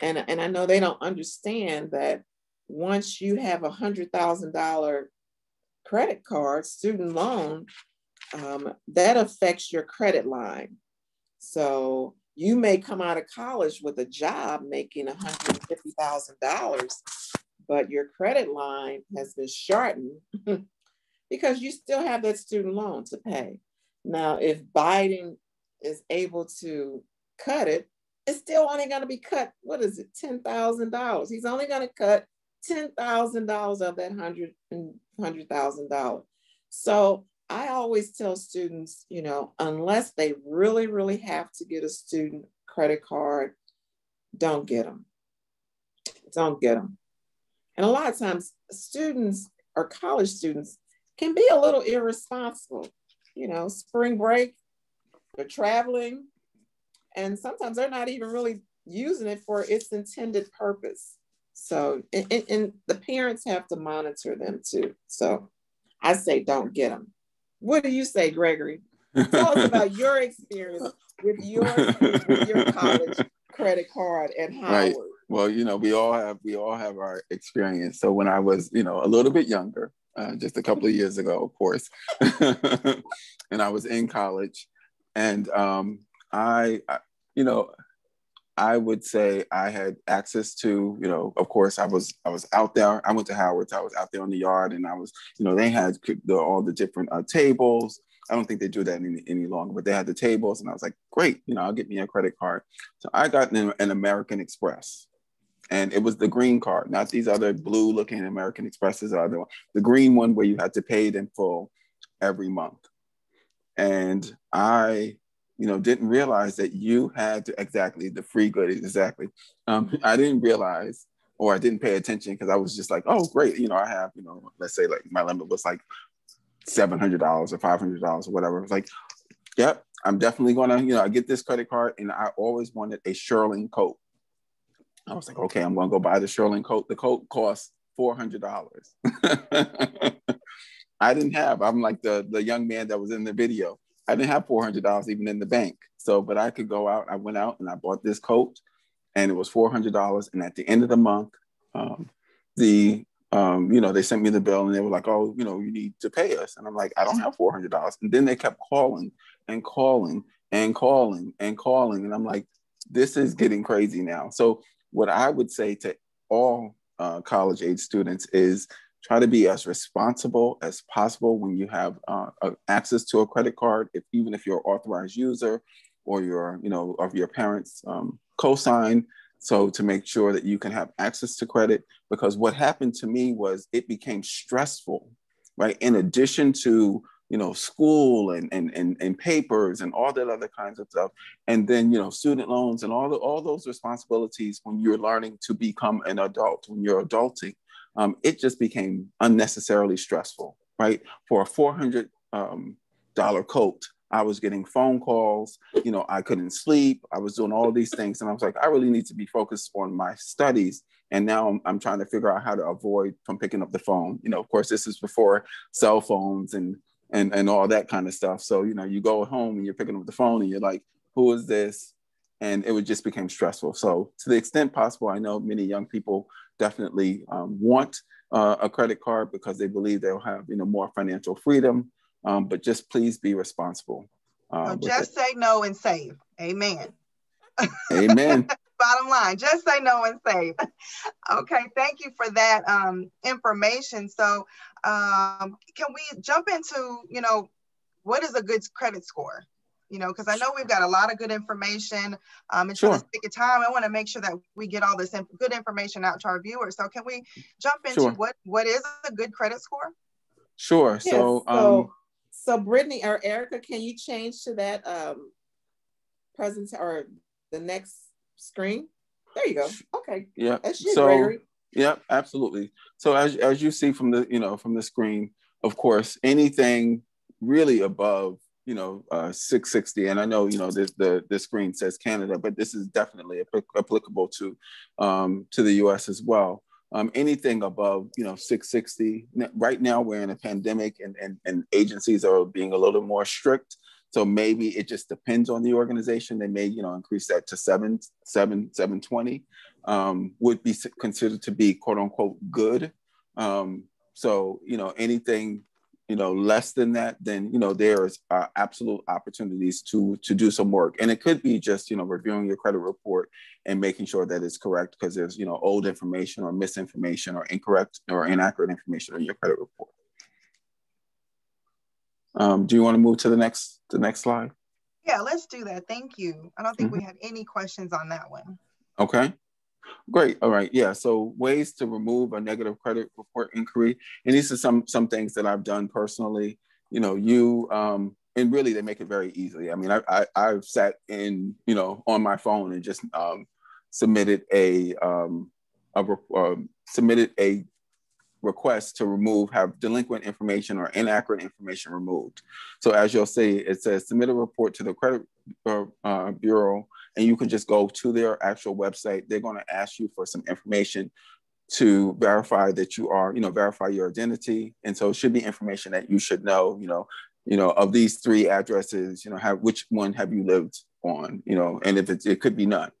and, and I know they don't understand that once you have a $100,000 credit card, student loan, um, that affects your credit line. So you may come out of college with a job making $150,000, but your credit line has been shortened because you still have that student loan to pay. Now, if Biden is able to cut it, it's still only going to be cut, what is it, $10,000. He's only going to cut $10,000 of that hundred hundred thousand dollars. So I always tell students, you know, unless they really, really have to get a student credit card, don't get them. Don't get them. And a lot of times, students or college students can be a little irresponsible. You know, spring break, they're traveling, and sometimes they're not even really using it for its intended purpose. So, and, and the parents have to monitor them too. So, I say don't get them. What do you say, Gregory? Tell us about your experience with your with your college credit card at Howard. Right. Well, you know, we all have we all have our experience. So when I was, you know, a little bit younger, uh, just a couple of years ago, of course, and I was in college, and um, I, I, you know, I would say I had access to, you know, of course I was I was out there. I went to Howard's. I was out there on the yard, and I was, you know, they had the, all the different uh, tables. I don't think they do that any, any longer, but they had the tables, and I was like, great, you know, I'll get me a credit card. So I got an, an American Express, and it was the green card, not these other blue-looking American Expresses. Or other one, the green one where you had to pay it in full every month, and I you know, didn't realize that you had to exactly the free good exactly. Um, I didn't realize or I didn't pay attention because I was just like, oh, great, you know, I have, you know, let's say like my limit was like seven hundred dollars or five hundred dollars or whatever. It's like, yep, I'm definitely gonna, you know, I get this credit card, and I always wanted a Shearling coat. I was like, okay, I'm gonna go buy the Shearling coat. The coat costs four hundred dollars. I didn't have. I'm like the the young man that was in the video. I didn't have four hundred dollars even in the bank. So, but I could go out. I went out and I bought this coat, and it was four hundred dollars. And at the end of the month, um, the um, you know they sent me the bill and they were like, oh, you know, you need to pay us. And I'm like, I don't have four hundred dollars. And then they kept calling and calling and calling and calling, and I'm like, this is getting crazy now. So, what I would say to all uh, college age students is try to be as responsible as possible when you have uh, access to a credit card, if even if you're authorized user or your, you know, of your parents um, co-sign. So to make sure that you can have access to credit, because what happened to me was it became stressful, right? In addition to you know, school and, and, and, and papers and all that other kinds of stuff. And then, you know, student loans and all, the, all those responsibilities when you're learning to become an adult, when you're adulting, um, it just became unnecessarily stressful, right? For a $400 um, coat, I was getting phone calls, you know, I couldn't sleep. I was doing all these things. And I was like, I really need to be focused on my studies. And now I'm, I'm trying to figure out how to avoid from picking up the phone. You know, of course, this is before cell phones and and and all that kind of stuff. So, you know, you go home and you're picking up the phone and you're like, who is this? And it would just became stressful. So to the extent possible, I know many young people definitely um, want uh, a credit card because they believe they'll have you know more financial freedom. Um, but just please be responsible. Uh, so just say no and save. Amen. Amen. Bottom line, just say no and save. okay, thank you for that um, information. So, um, can we jump into, you know, what is a good credit score? You know, because I know we've got a lot of good information. Um, and sure. for the sake of time, I want to make sure that we get all this inf- good information out to our viewers. So, can we jump into sure. what what is a good credit score? Sure. Yes, so, so, um, so Brittany or Erica, can you change to that um, present or the next screen? There you go. Okay. Yeah. so, Gregory. Yeah, absolutely. So as as you see from the you know from the screen, of course, anything really above you know uh, 660, and I know you know the the, the screen says Canada, but this is definitely applicable to um, to the U.S. as well. Um, anything above you know 660 right now we're in a pandemic and, and, and agencies are being a little more strict. So maybe it just depends on the organization. They may you know increase that to 7 7 720 um, would be considered to be quote unquote good. Um, so you know anything you know less than that then you know there's uh, absolute opportunities to to do some work. And it could be just you know reviewing your credit report and making sure that it's correct because there's you know old information or misinformation or incorrect or inaccurate information in your credit report. Um, do you want to move to the next the next slide? Yeah let's do that. Thank you. I don't think mm-hmm. we had any questions on that one. Okay Great. All right. Yeah. So ways to remove a negative credit report inquiry, and these are some some things that I've done personally. You know, you um, and really they make it very easy. I mean, I, I I've sat in you know on my phone and just um, submitted a um, a uh, submitted a request to remove have delinquent information or inaccurate information removed. So as you'll see, it says submit a report to the credit uh, uh bureau and you can just go to their actual website. They're going to ask you for some information to verify that you are, you know, verify your identity. And so it should be information that you should know, you know, you know, of these three addresses, you know, have which one have you lived on, you know, and if it, it could be none.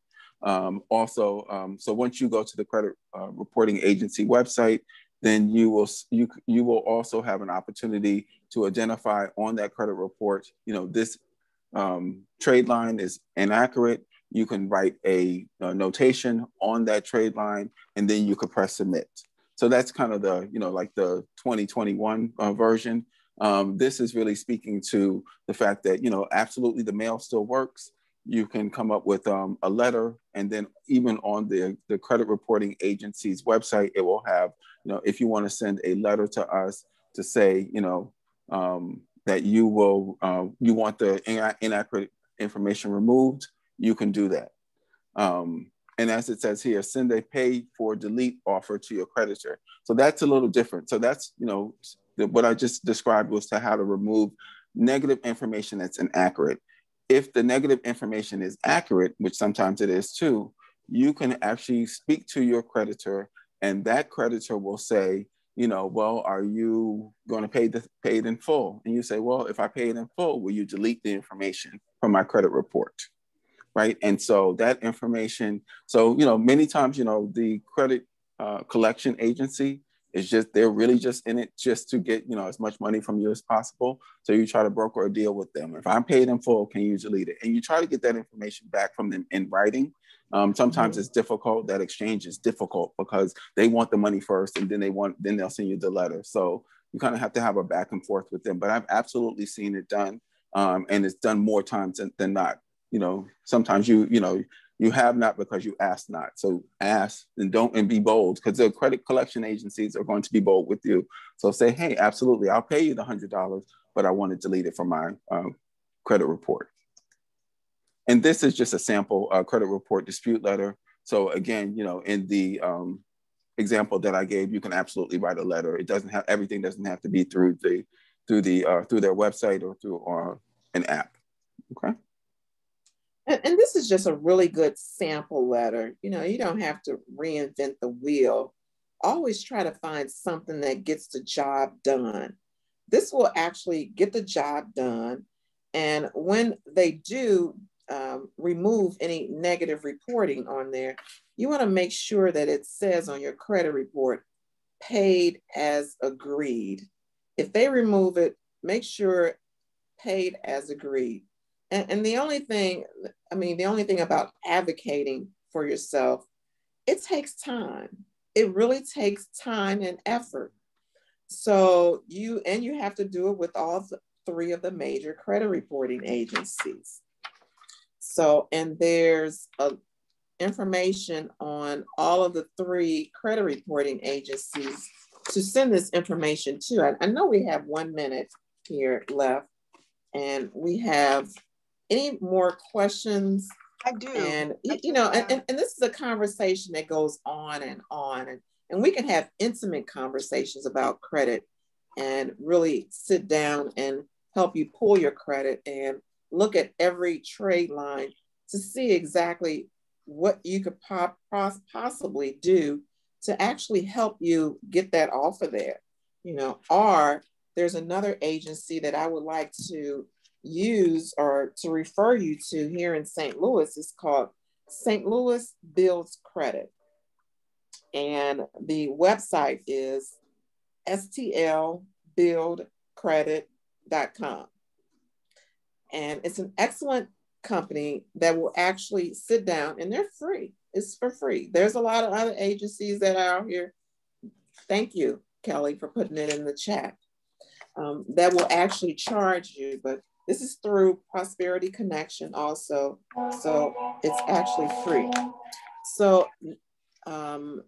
Um, also, um, so once you go to the credit uh, reporting agency website, then you will you you will also have an opportunity to identify on that credit report, you know, this um, trade line is inaccurate you can write a, a, notation on that trade line and then you could press submit. So that's kind of the, you know, like the 2021 uh, version. Um, this is really speaking to the fact that, you know, absolutely the mail still works. You can come up with um, a letter and then even on the, the credit reporting agency's website, it will have, you know, if you want to send a letter to us to say, you know, um, that you will, uh, you want the inaccurate information removed, you can do that. Um, and as it says here, send a pay for delete offer to your creditor. So that's a little different. So that's, you know, what I just described was to how to remove negative information that's inaccurate. If the negative information is accurate, which sometimes it is too, you can actually speak to your creditor and that creditor will say, you know, well, are you going to pay the paid in full? And you say, well, if I pay it in full, will you delete the information from my credit report? right? And so that information, so, you know, many times, you know, the credit uh, collection agency is just, they're really just in it just to get, you know, as much money from you as possible. So you try to broker a deal with them. If I'm paid in full, can you delete it? And you try to get that information back from them in writing. Um, sometimes mm-hmm. it's difficult. That exchange is difficult because they want the money first, and then they want, then they'll send you the letter. So you kind of have to have a back and forth with them. But I've absolutely seen it done, um, and it's done more times than, than not you know, sometimes you, you know, you have not because you ask not. So ask and don't and be bold because the credit collection agencies are going to be bold with you. So say, hey, absolutely, I'll pay you the hundred dollars, but I want to delete it from my um, credit report. And this is just a sample uh, credit report dispute letter. So again, you know, in the um, example that I gave, you can absolutely write a letter. It doesn't have everything doesn't have to be through the through the uh, through their website or through uh, an app. Okay. And, and this is just a really good sample letter. You know, you don't have to reinvent the wheel. Always try to find something that gets the job done. This will actually get the job done. And when they do um, remove any negative reporting on there, you want to make sure that it says on your credit report, paid as agreed. If they remove it, make sure paid as agreed. And, and the only thing, I mean, the only thing about advocating for yourself, it takes time. It really takes time and effort. So you, and you have to do it with all three of the major credit reporting agencies. So, and there's a, information on all of the three credit reporting agencies to send this information to. I, I know we have one minute here left and we have any more questions? I do. And, I you know, and, and this is a conversation that goes on and on. And, and we can have intimate conversations about credit and really sit down and help you pull your credit and look at every trade line to see exactly what you could possibly do to actually help you get that offer there. You know, or there's another agency that I would like to use or to refer you to here in St. Louis. It's called St. Louis Builds Credit. And the website is stlbuildcredit.com. And it's an excellent company that will actually sit down and they're free. It's for free. There's a lot of other agencies that are out here. Thank you, Kelly, for putting it in the chat. Um, that will actually charge you, but this is through Prosperity Connection also. So it's actually free. So um,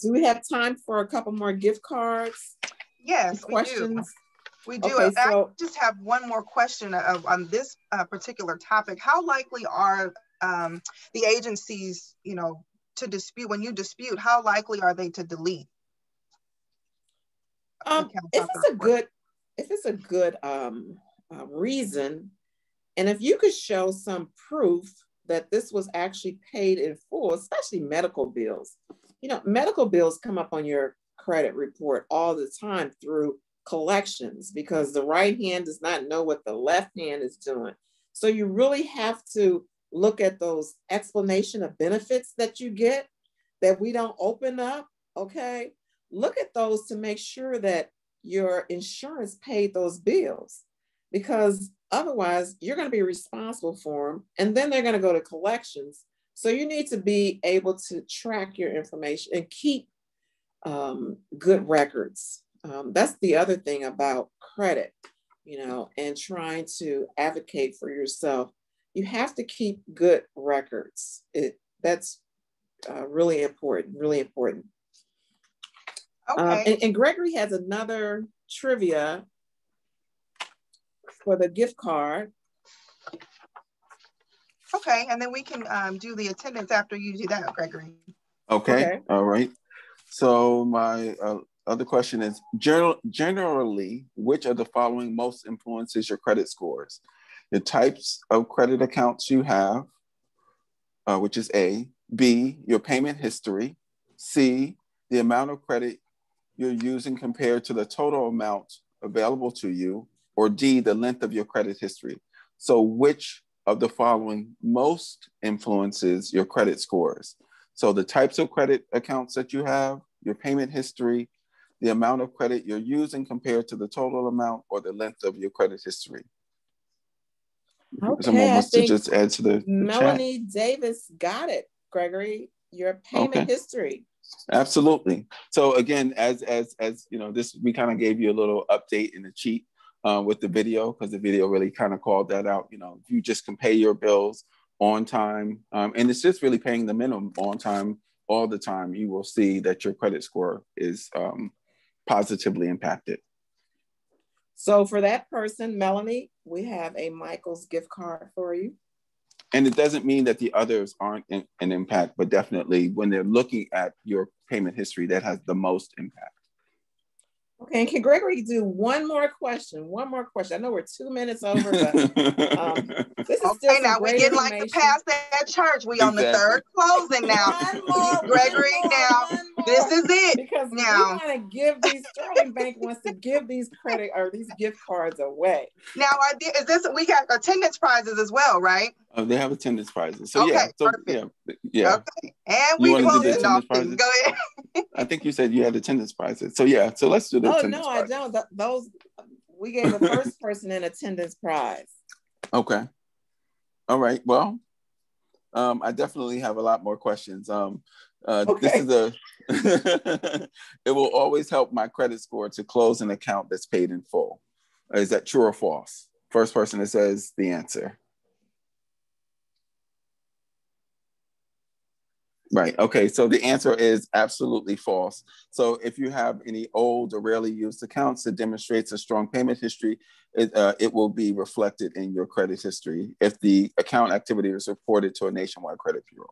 do we have time for a couple more gift cards? Yes, questions? We do. Okay, so, I just have one more question of, on this uh, particular topic. How likely are um, the agencies, you know, to dispute, when you dispute, how likely are they to delete? Um, if it's a good, if it's a good um, uh, reason, and if you could show some proof that this was actually paid in full, especially medical bills. You know, medical bills come up on your credit report all the time through collections because the right hand does not know what the left hand is doing. So you really have to look at those explanation of benefits that you get that we don't open up, okay? Look at those to make sure that your insurance paid those bills because otherwise you're going to be responsible for them and then they're going to go to collections. So you need to be able to track your information and keep um, good records um, that's the other thing about credit, you know, and trying to advocate for yourself. You have to keep good records. It that's uh, really important, really important. Um, okay. Um, and, and Gregory has another trivia for the gift card. Okay, and then we can um, do the attendance after you do that, Gregory. Okay, okay. all right. So my uh, other question is general, generally, which of the following most influences your credit scores? The types of credit accounts you have, uh, which is A, B, your payment history, C, the amount of credit you're using compared to the total amount available to you, or D, the length of your credit history. So, which of the following most influences your credit scores? So, the types of credit accounts that you have, your payment history, the amount of credit you're using compared to the total amount or the length of your credit history. Okay, Someone wants to just add to the, the Melanie chat. Davis got it, Gregory. Your payment okay. history. Absolutely. So again, as as as you know, this we kind of gave you a little update in the cheat uh, with the video because the video really kind of called that out. You know, if you just can pay your bills on time, um, and it's just really paying the minimum on time all the time, you will see that your credit score is um, positively impacted. So for that person, Melanie, we have a Michael's gift card for you. And it doesn't mean that the others aren't in, an impact, but definitely when they're looking at your payment history, that has the most impact. Okay, and can Gregory do one more question? One more question. I know we're two minutes over, but um, this is okay. Now we get like to pass that church. We exactly. on the third closing now. more, Gregory, now this is it. Because now we want to give these Sterling Bank wants to give these credit or these gift cards away. Now, is this we got attendance prizes as well, right? Oh, they have attendance prizes. So okay, yeah, so perfect. yeah, yeah. Okay. And we close it off. Go ahead. I think you said you had attendance prizes. So yeah, so let's do the. Oh no, prizes. I don't. those we gave the first person an attendance prize. Okay. All right. Well, Um, I definitely have a lot more questions. Um, uh, okay. This is a, it will always help my credit score to close an account that's paid in full. Is that true or false? First person that says the answer. Right. Okay. So the answer is absolutely false. So if you have any old or rarely used accounts that demonstrates a strong payment history, it, uh, it will be reflected in your credit history if the account activity is reported to a nationwide credit bureau.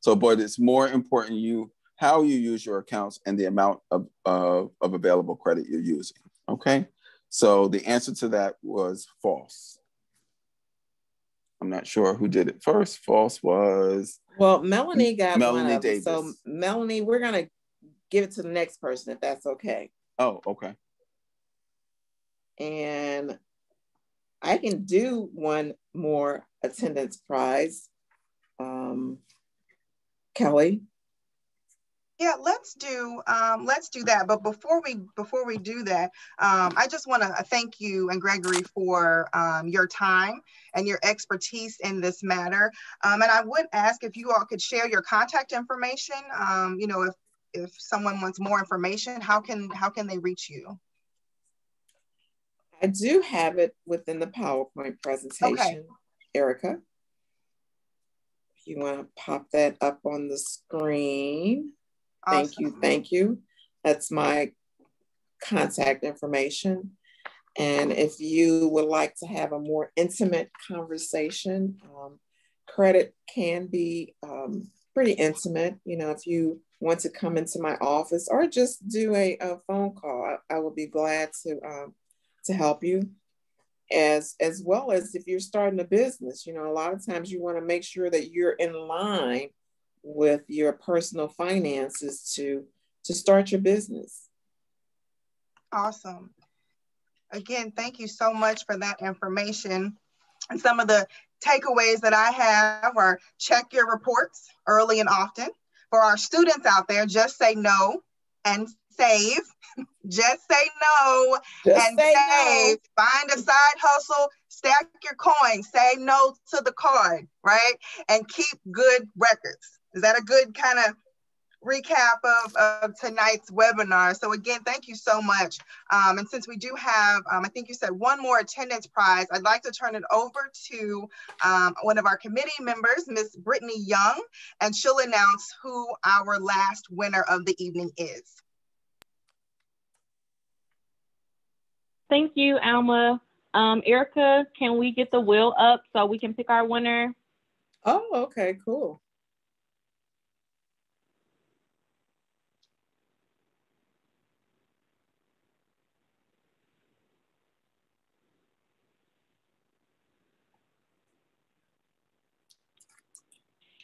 So, but it's more important you how you use your accounts and the amount of, of available credit you're using. Okay. So the answer to that was false. I'm not sure who did it first. False was well, Melanie got Melanie Davis. So Melanie, we're gonna give it to the next person if that's okay. Oh, okay. And I can do one more attendance prize. Um, Kelly. Yeah, let's do um, let's do that. But before we before we do that, um, I just want to thank you and Gregory for um, your time and your expertise in this matter. Um, and I would ask if you all could share your contact information. Um, you know, if if someone wants more information, how can how can they reach you? I do have it within the PowerPoint presentation, okay. Erica. If you want to pop that up on the screen. Thank awesome. you. Thank you. That's my contact information. And if you would like to have a more intimate conversation, um, credit can be um, pretty intimate. You know, if you want to come into my office or just do a, a phone call, I, I will be glad to um, to help you. As as well as if you're starting a business, you know, a lot of times you want to make sure that you're in line with your personal finances to to start your business. Awesome. Again, thank you so much for that information. And some of the takeaways that I have are check your reports early and often. For our students out there, just say no and save. just say no just and save. No. Find a side hustle, stack your coins, say no to the card, right? And keep good records. Is that a good kind of recap of, of tonight's webinar. So again, thank you so much. Um, and since we do have, um, I think you said one more attendance prize, I'd like to turn it over to um, one of our committee members, Miss Brittany Young, and she'll announce who our last winner of the evening is. Thank you, Alma. Um, Erica, can we get the wheel up so we can pick our winner? Oh, okay, cool.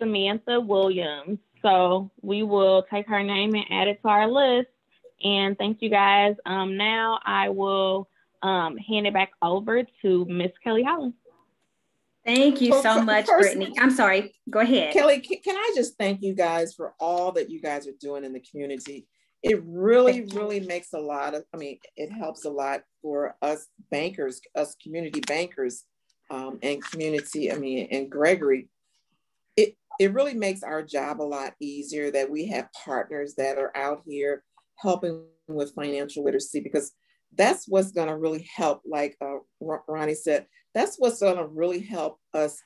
Samantha Williams. So we will take her name and add it to our list. And thank you guys. Um, now I will um, hand it back over to Miss Kelly Holland. Thank you so much, First, Brittany. I'm sorry. Go ahead. Kelly, can I just thank you guys for all that you guys are doing in the community? It really, really makes a lot of, I mean, it helps a lot for us bankers, us community bankers um, and community, I mean, and Gregory it really makes our job a lot easier that we have partners that are out here helping with financial literacy because that's what's going to really help like uh, ronnie said that's what's going to really help us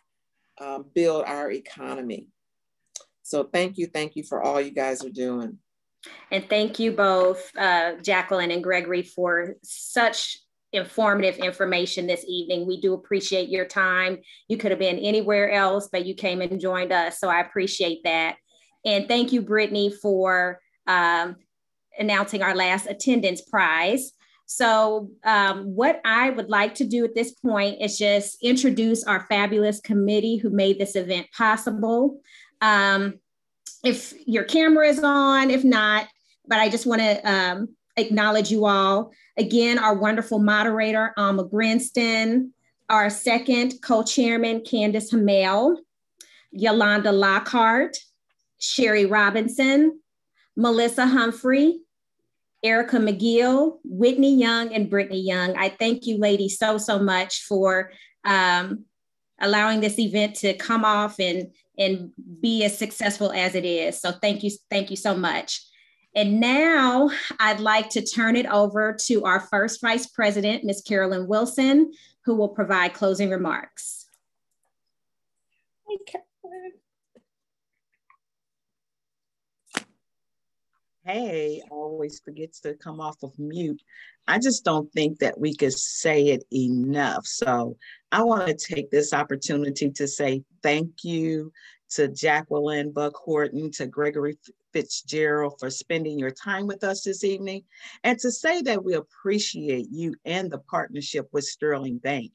um, build our economy. So thank you thank you for all you guys are doing. And thank you both uh, jacqueline and gregory for such informative information this evening. We do appreciate your time. You could have been anywhere else, but you came and joined us. So I appreciate that. And thank you, Brittany, for um, announcing our last attendance prize. So, um, what I would like to do at this point is just introduce our fabulous committee who made this event possible. Um, if your camera is on, if not, but I just want to um, acknowledge you all. Again, our wonderful moderator, Alma Grinston, our second co-chairman, Candice Hamel, Yolanda Lockhart, Sherry Robinson, Melissa Humphrey, Erica McGill, Whitney Young, and Brittany Young. I thank you ladies so, so much for um, allowing this event to come off and and be as successful as it is. So thank you, thank you so much. And now I'd like to turn it over to our first Vice President, Ms. Carolyn Wilson, who will provide closing remarks. Hey, I always forget to come off of mute. I just don't think that we could say it enough. So I want to take this opportunity to say thank you to Jacqueline Buck Horton, to Gregory Fitzgerald for spending your time with us this evening, and to say that we appreciate you and the partnership with Sterling Bank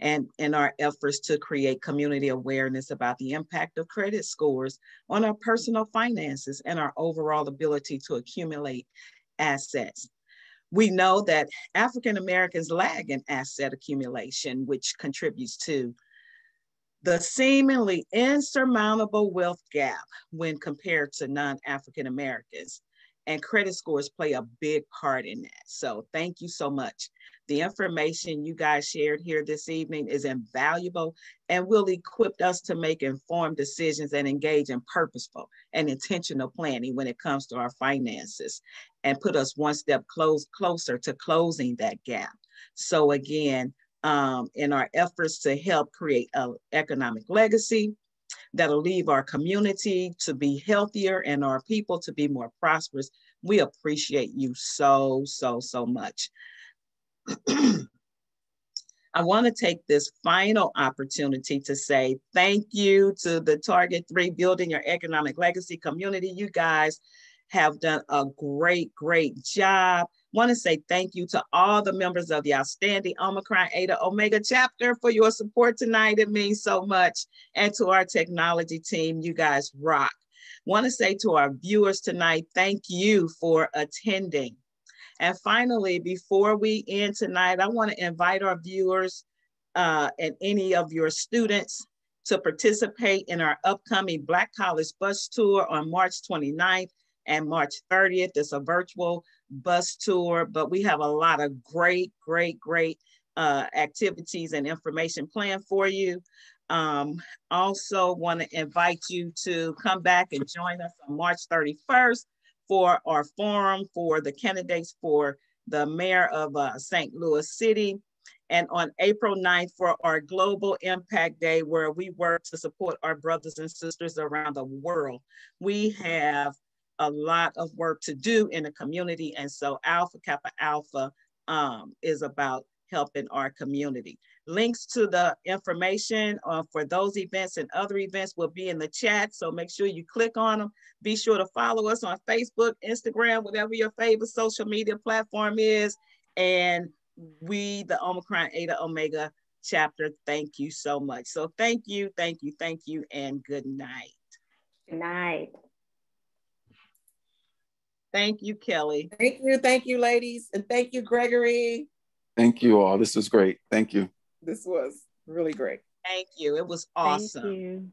and in our efforts to create community awareness about the impact of credit scores on our personal finances and our overall ability to accumulate assets. We know that African Americans lag in asset accumulation, which contributes to the seemingly insurmountable wealth gap when compared to non-African Americans. And credit scores play a big part in that. So thank you so much. The information you guys shared here this evening is invaluable and will equip us to make informed decisions and engage in purposeful and intentional planning when it comes to our finances and put us one step close, closer to closing that gap. So again, um, in our efforts to help create an economic legacy that'll leave our community to be healthier and our people to be more prosperous. We appreciate you so, so, so much. I want to take this final opportunity to say thank you to the Target 3 Building Your Economic Legacy community. You guys have done a great, great job. Want to say thank you to all the members of the outstanding Omicron Eta Omega chapter for your support tonight. It means so much. And to our technology team, you guys rock. Want to say to our viewers tonight, thank you for attending. And finally, before we end tonight, I want to invite our viewers uh, and any of your students to participate in our upcoming Black College Bus Tour on March 29th and March 30th. It's a virtual bus tour, but we have a lot of great, great, great uh, activities and information planned for you. Um, also want to invite you to come back and join us on March 31st for our forum for the candidates for the mayor of uh, St. Louis City. And on April 9th for our Global Impact Day, where we work to support our brothers and sisters around the world. We have a lot of work to do in the community. And so Alpha Kappa Alpha um, is about helping our community. Links to the information uh, for those events and other events will be in the chat. So make sure you click on them. Be sure to follow us on Facebook, Instagram, whatever your favorite social media platform is. And we, the Omicron Eta Omega chapter, thank you so much. So thank you, thank you, thank you, and good night. Good night. Thank you, Kelly. Thank you. Thank you, ladies. And thank you, Gregory. Thank you all. This was great. Thank you. This was really great. Thank you. It was awesome.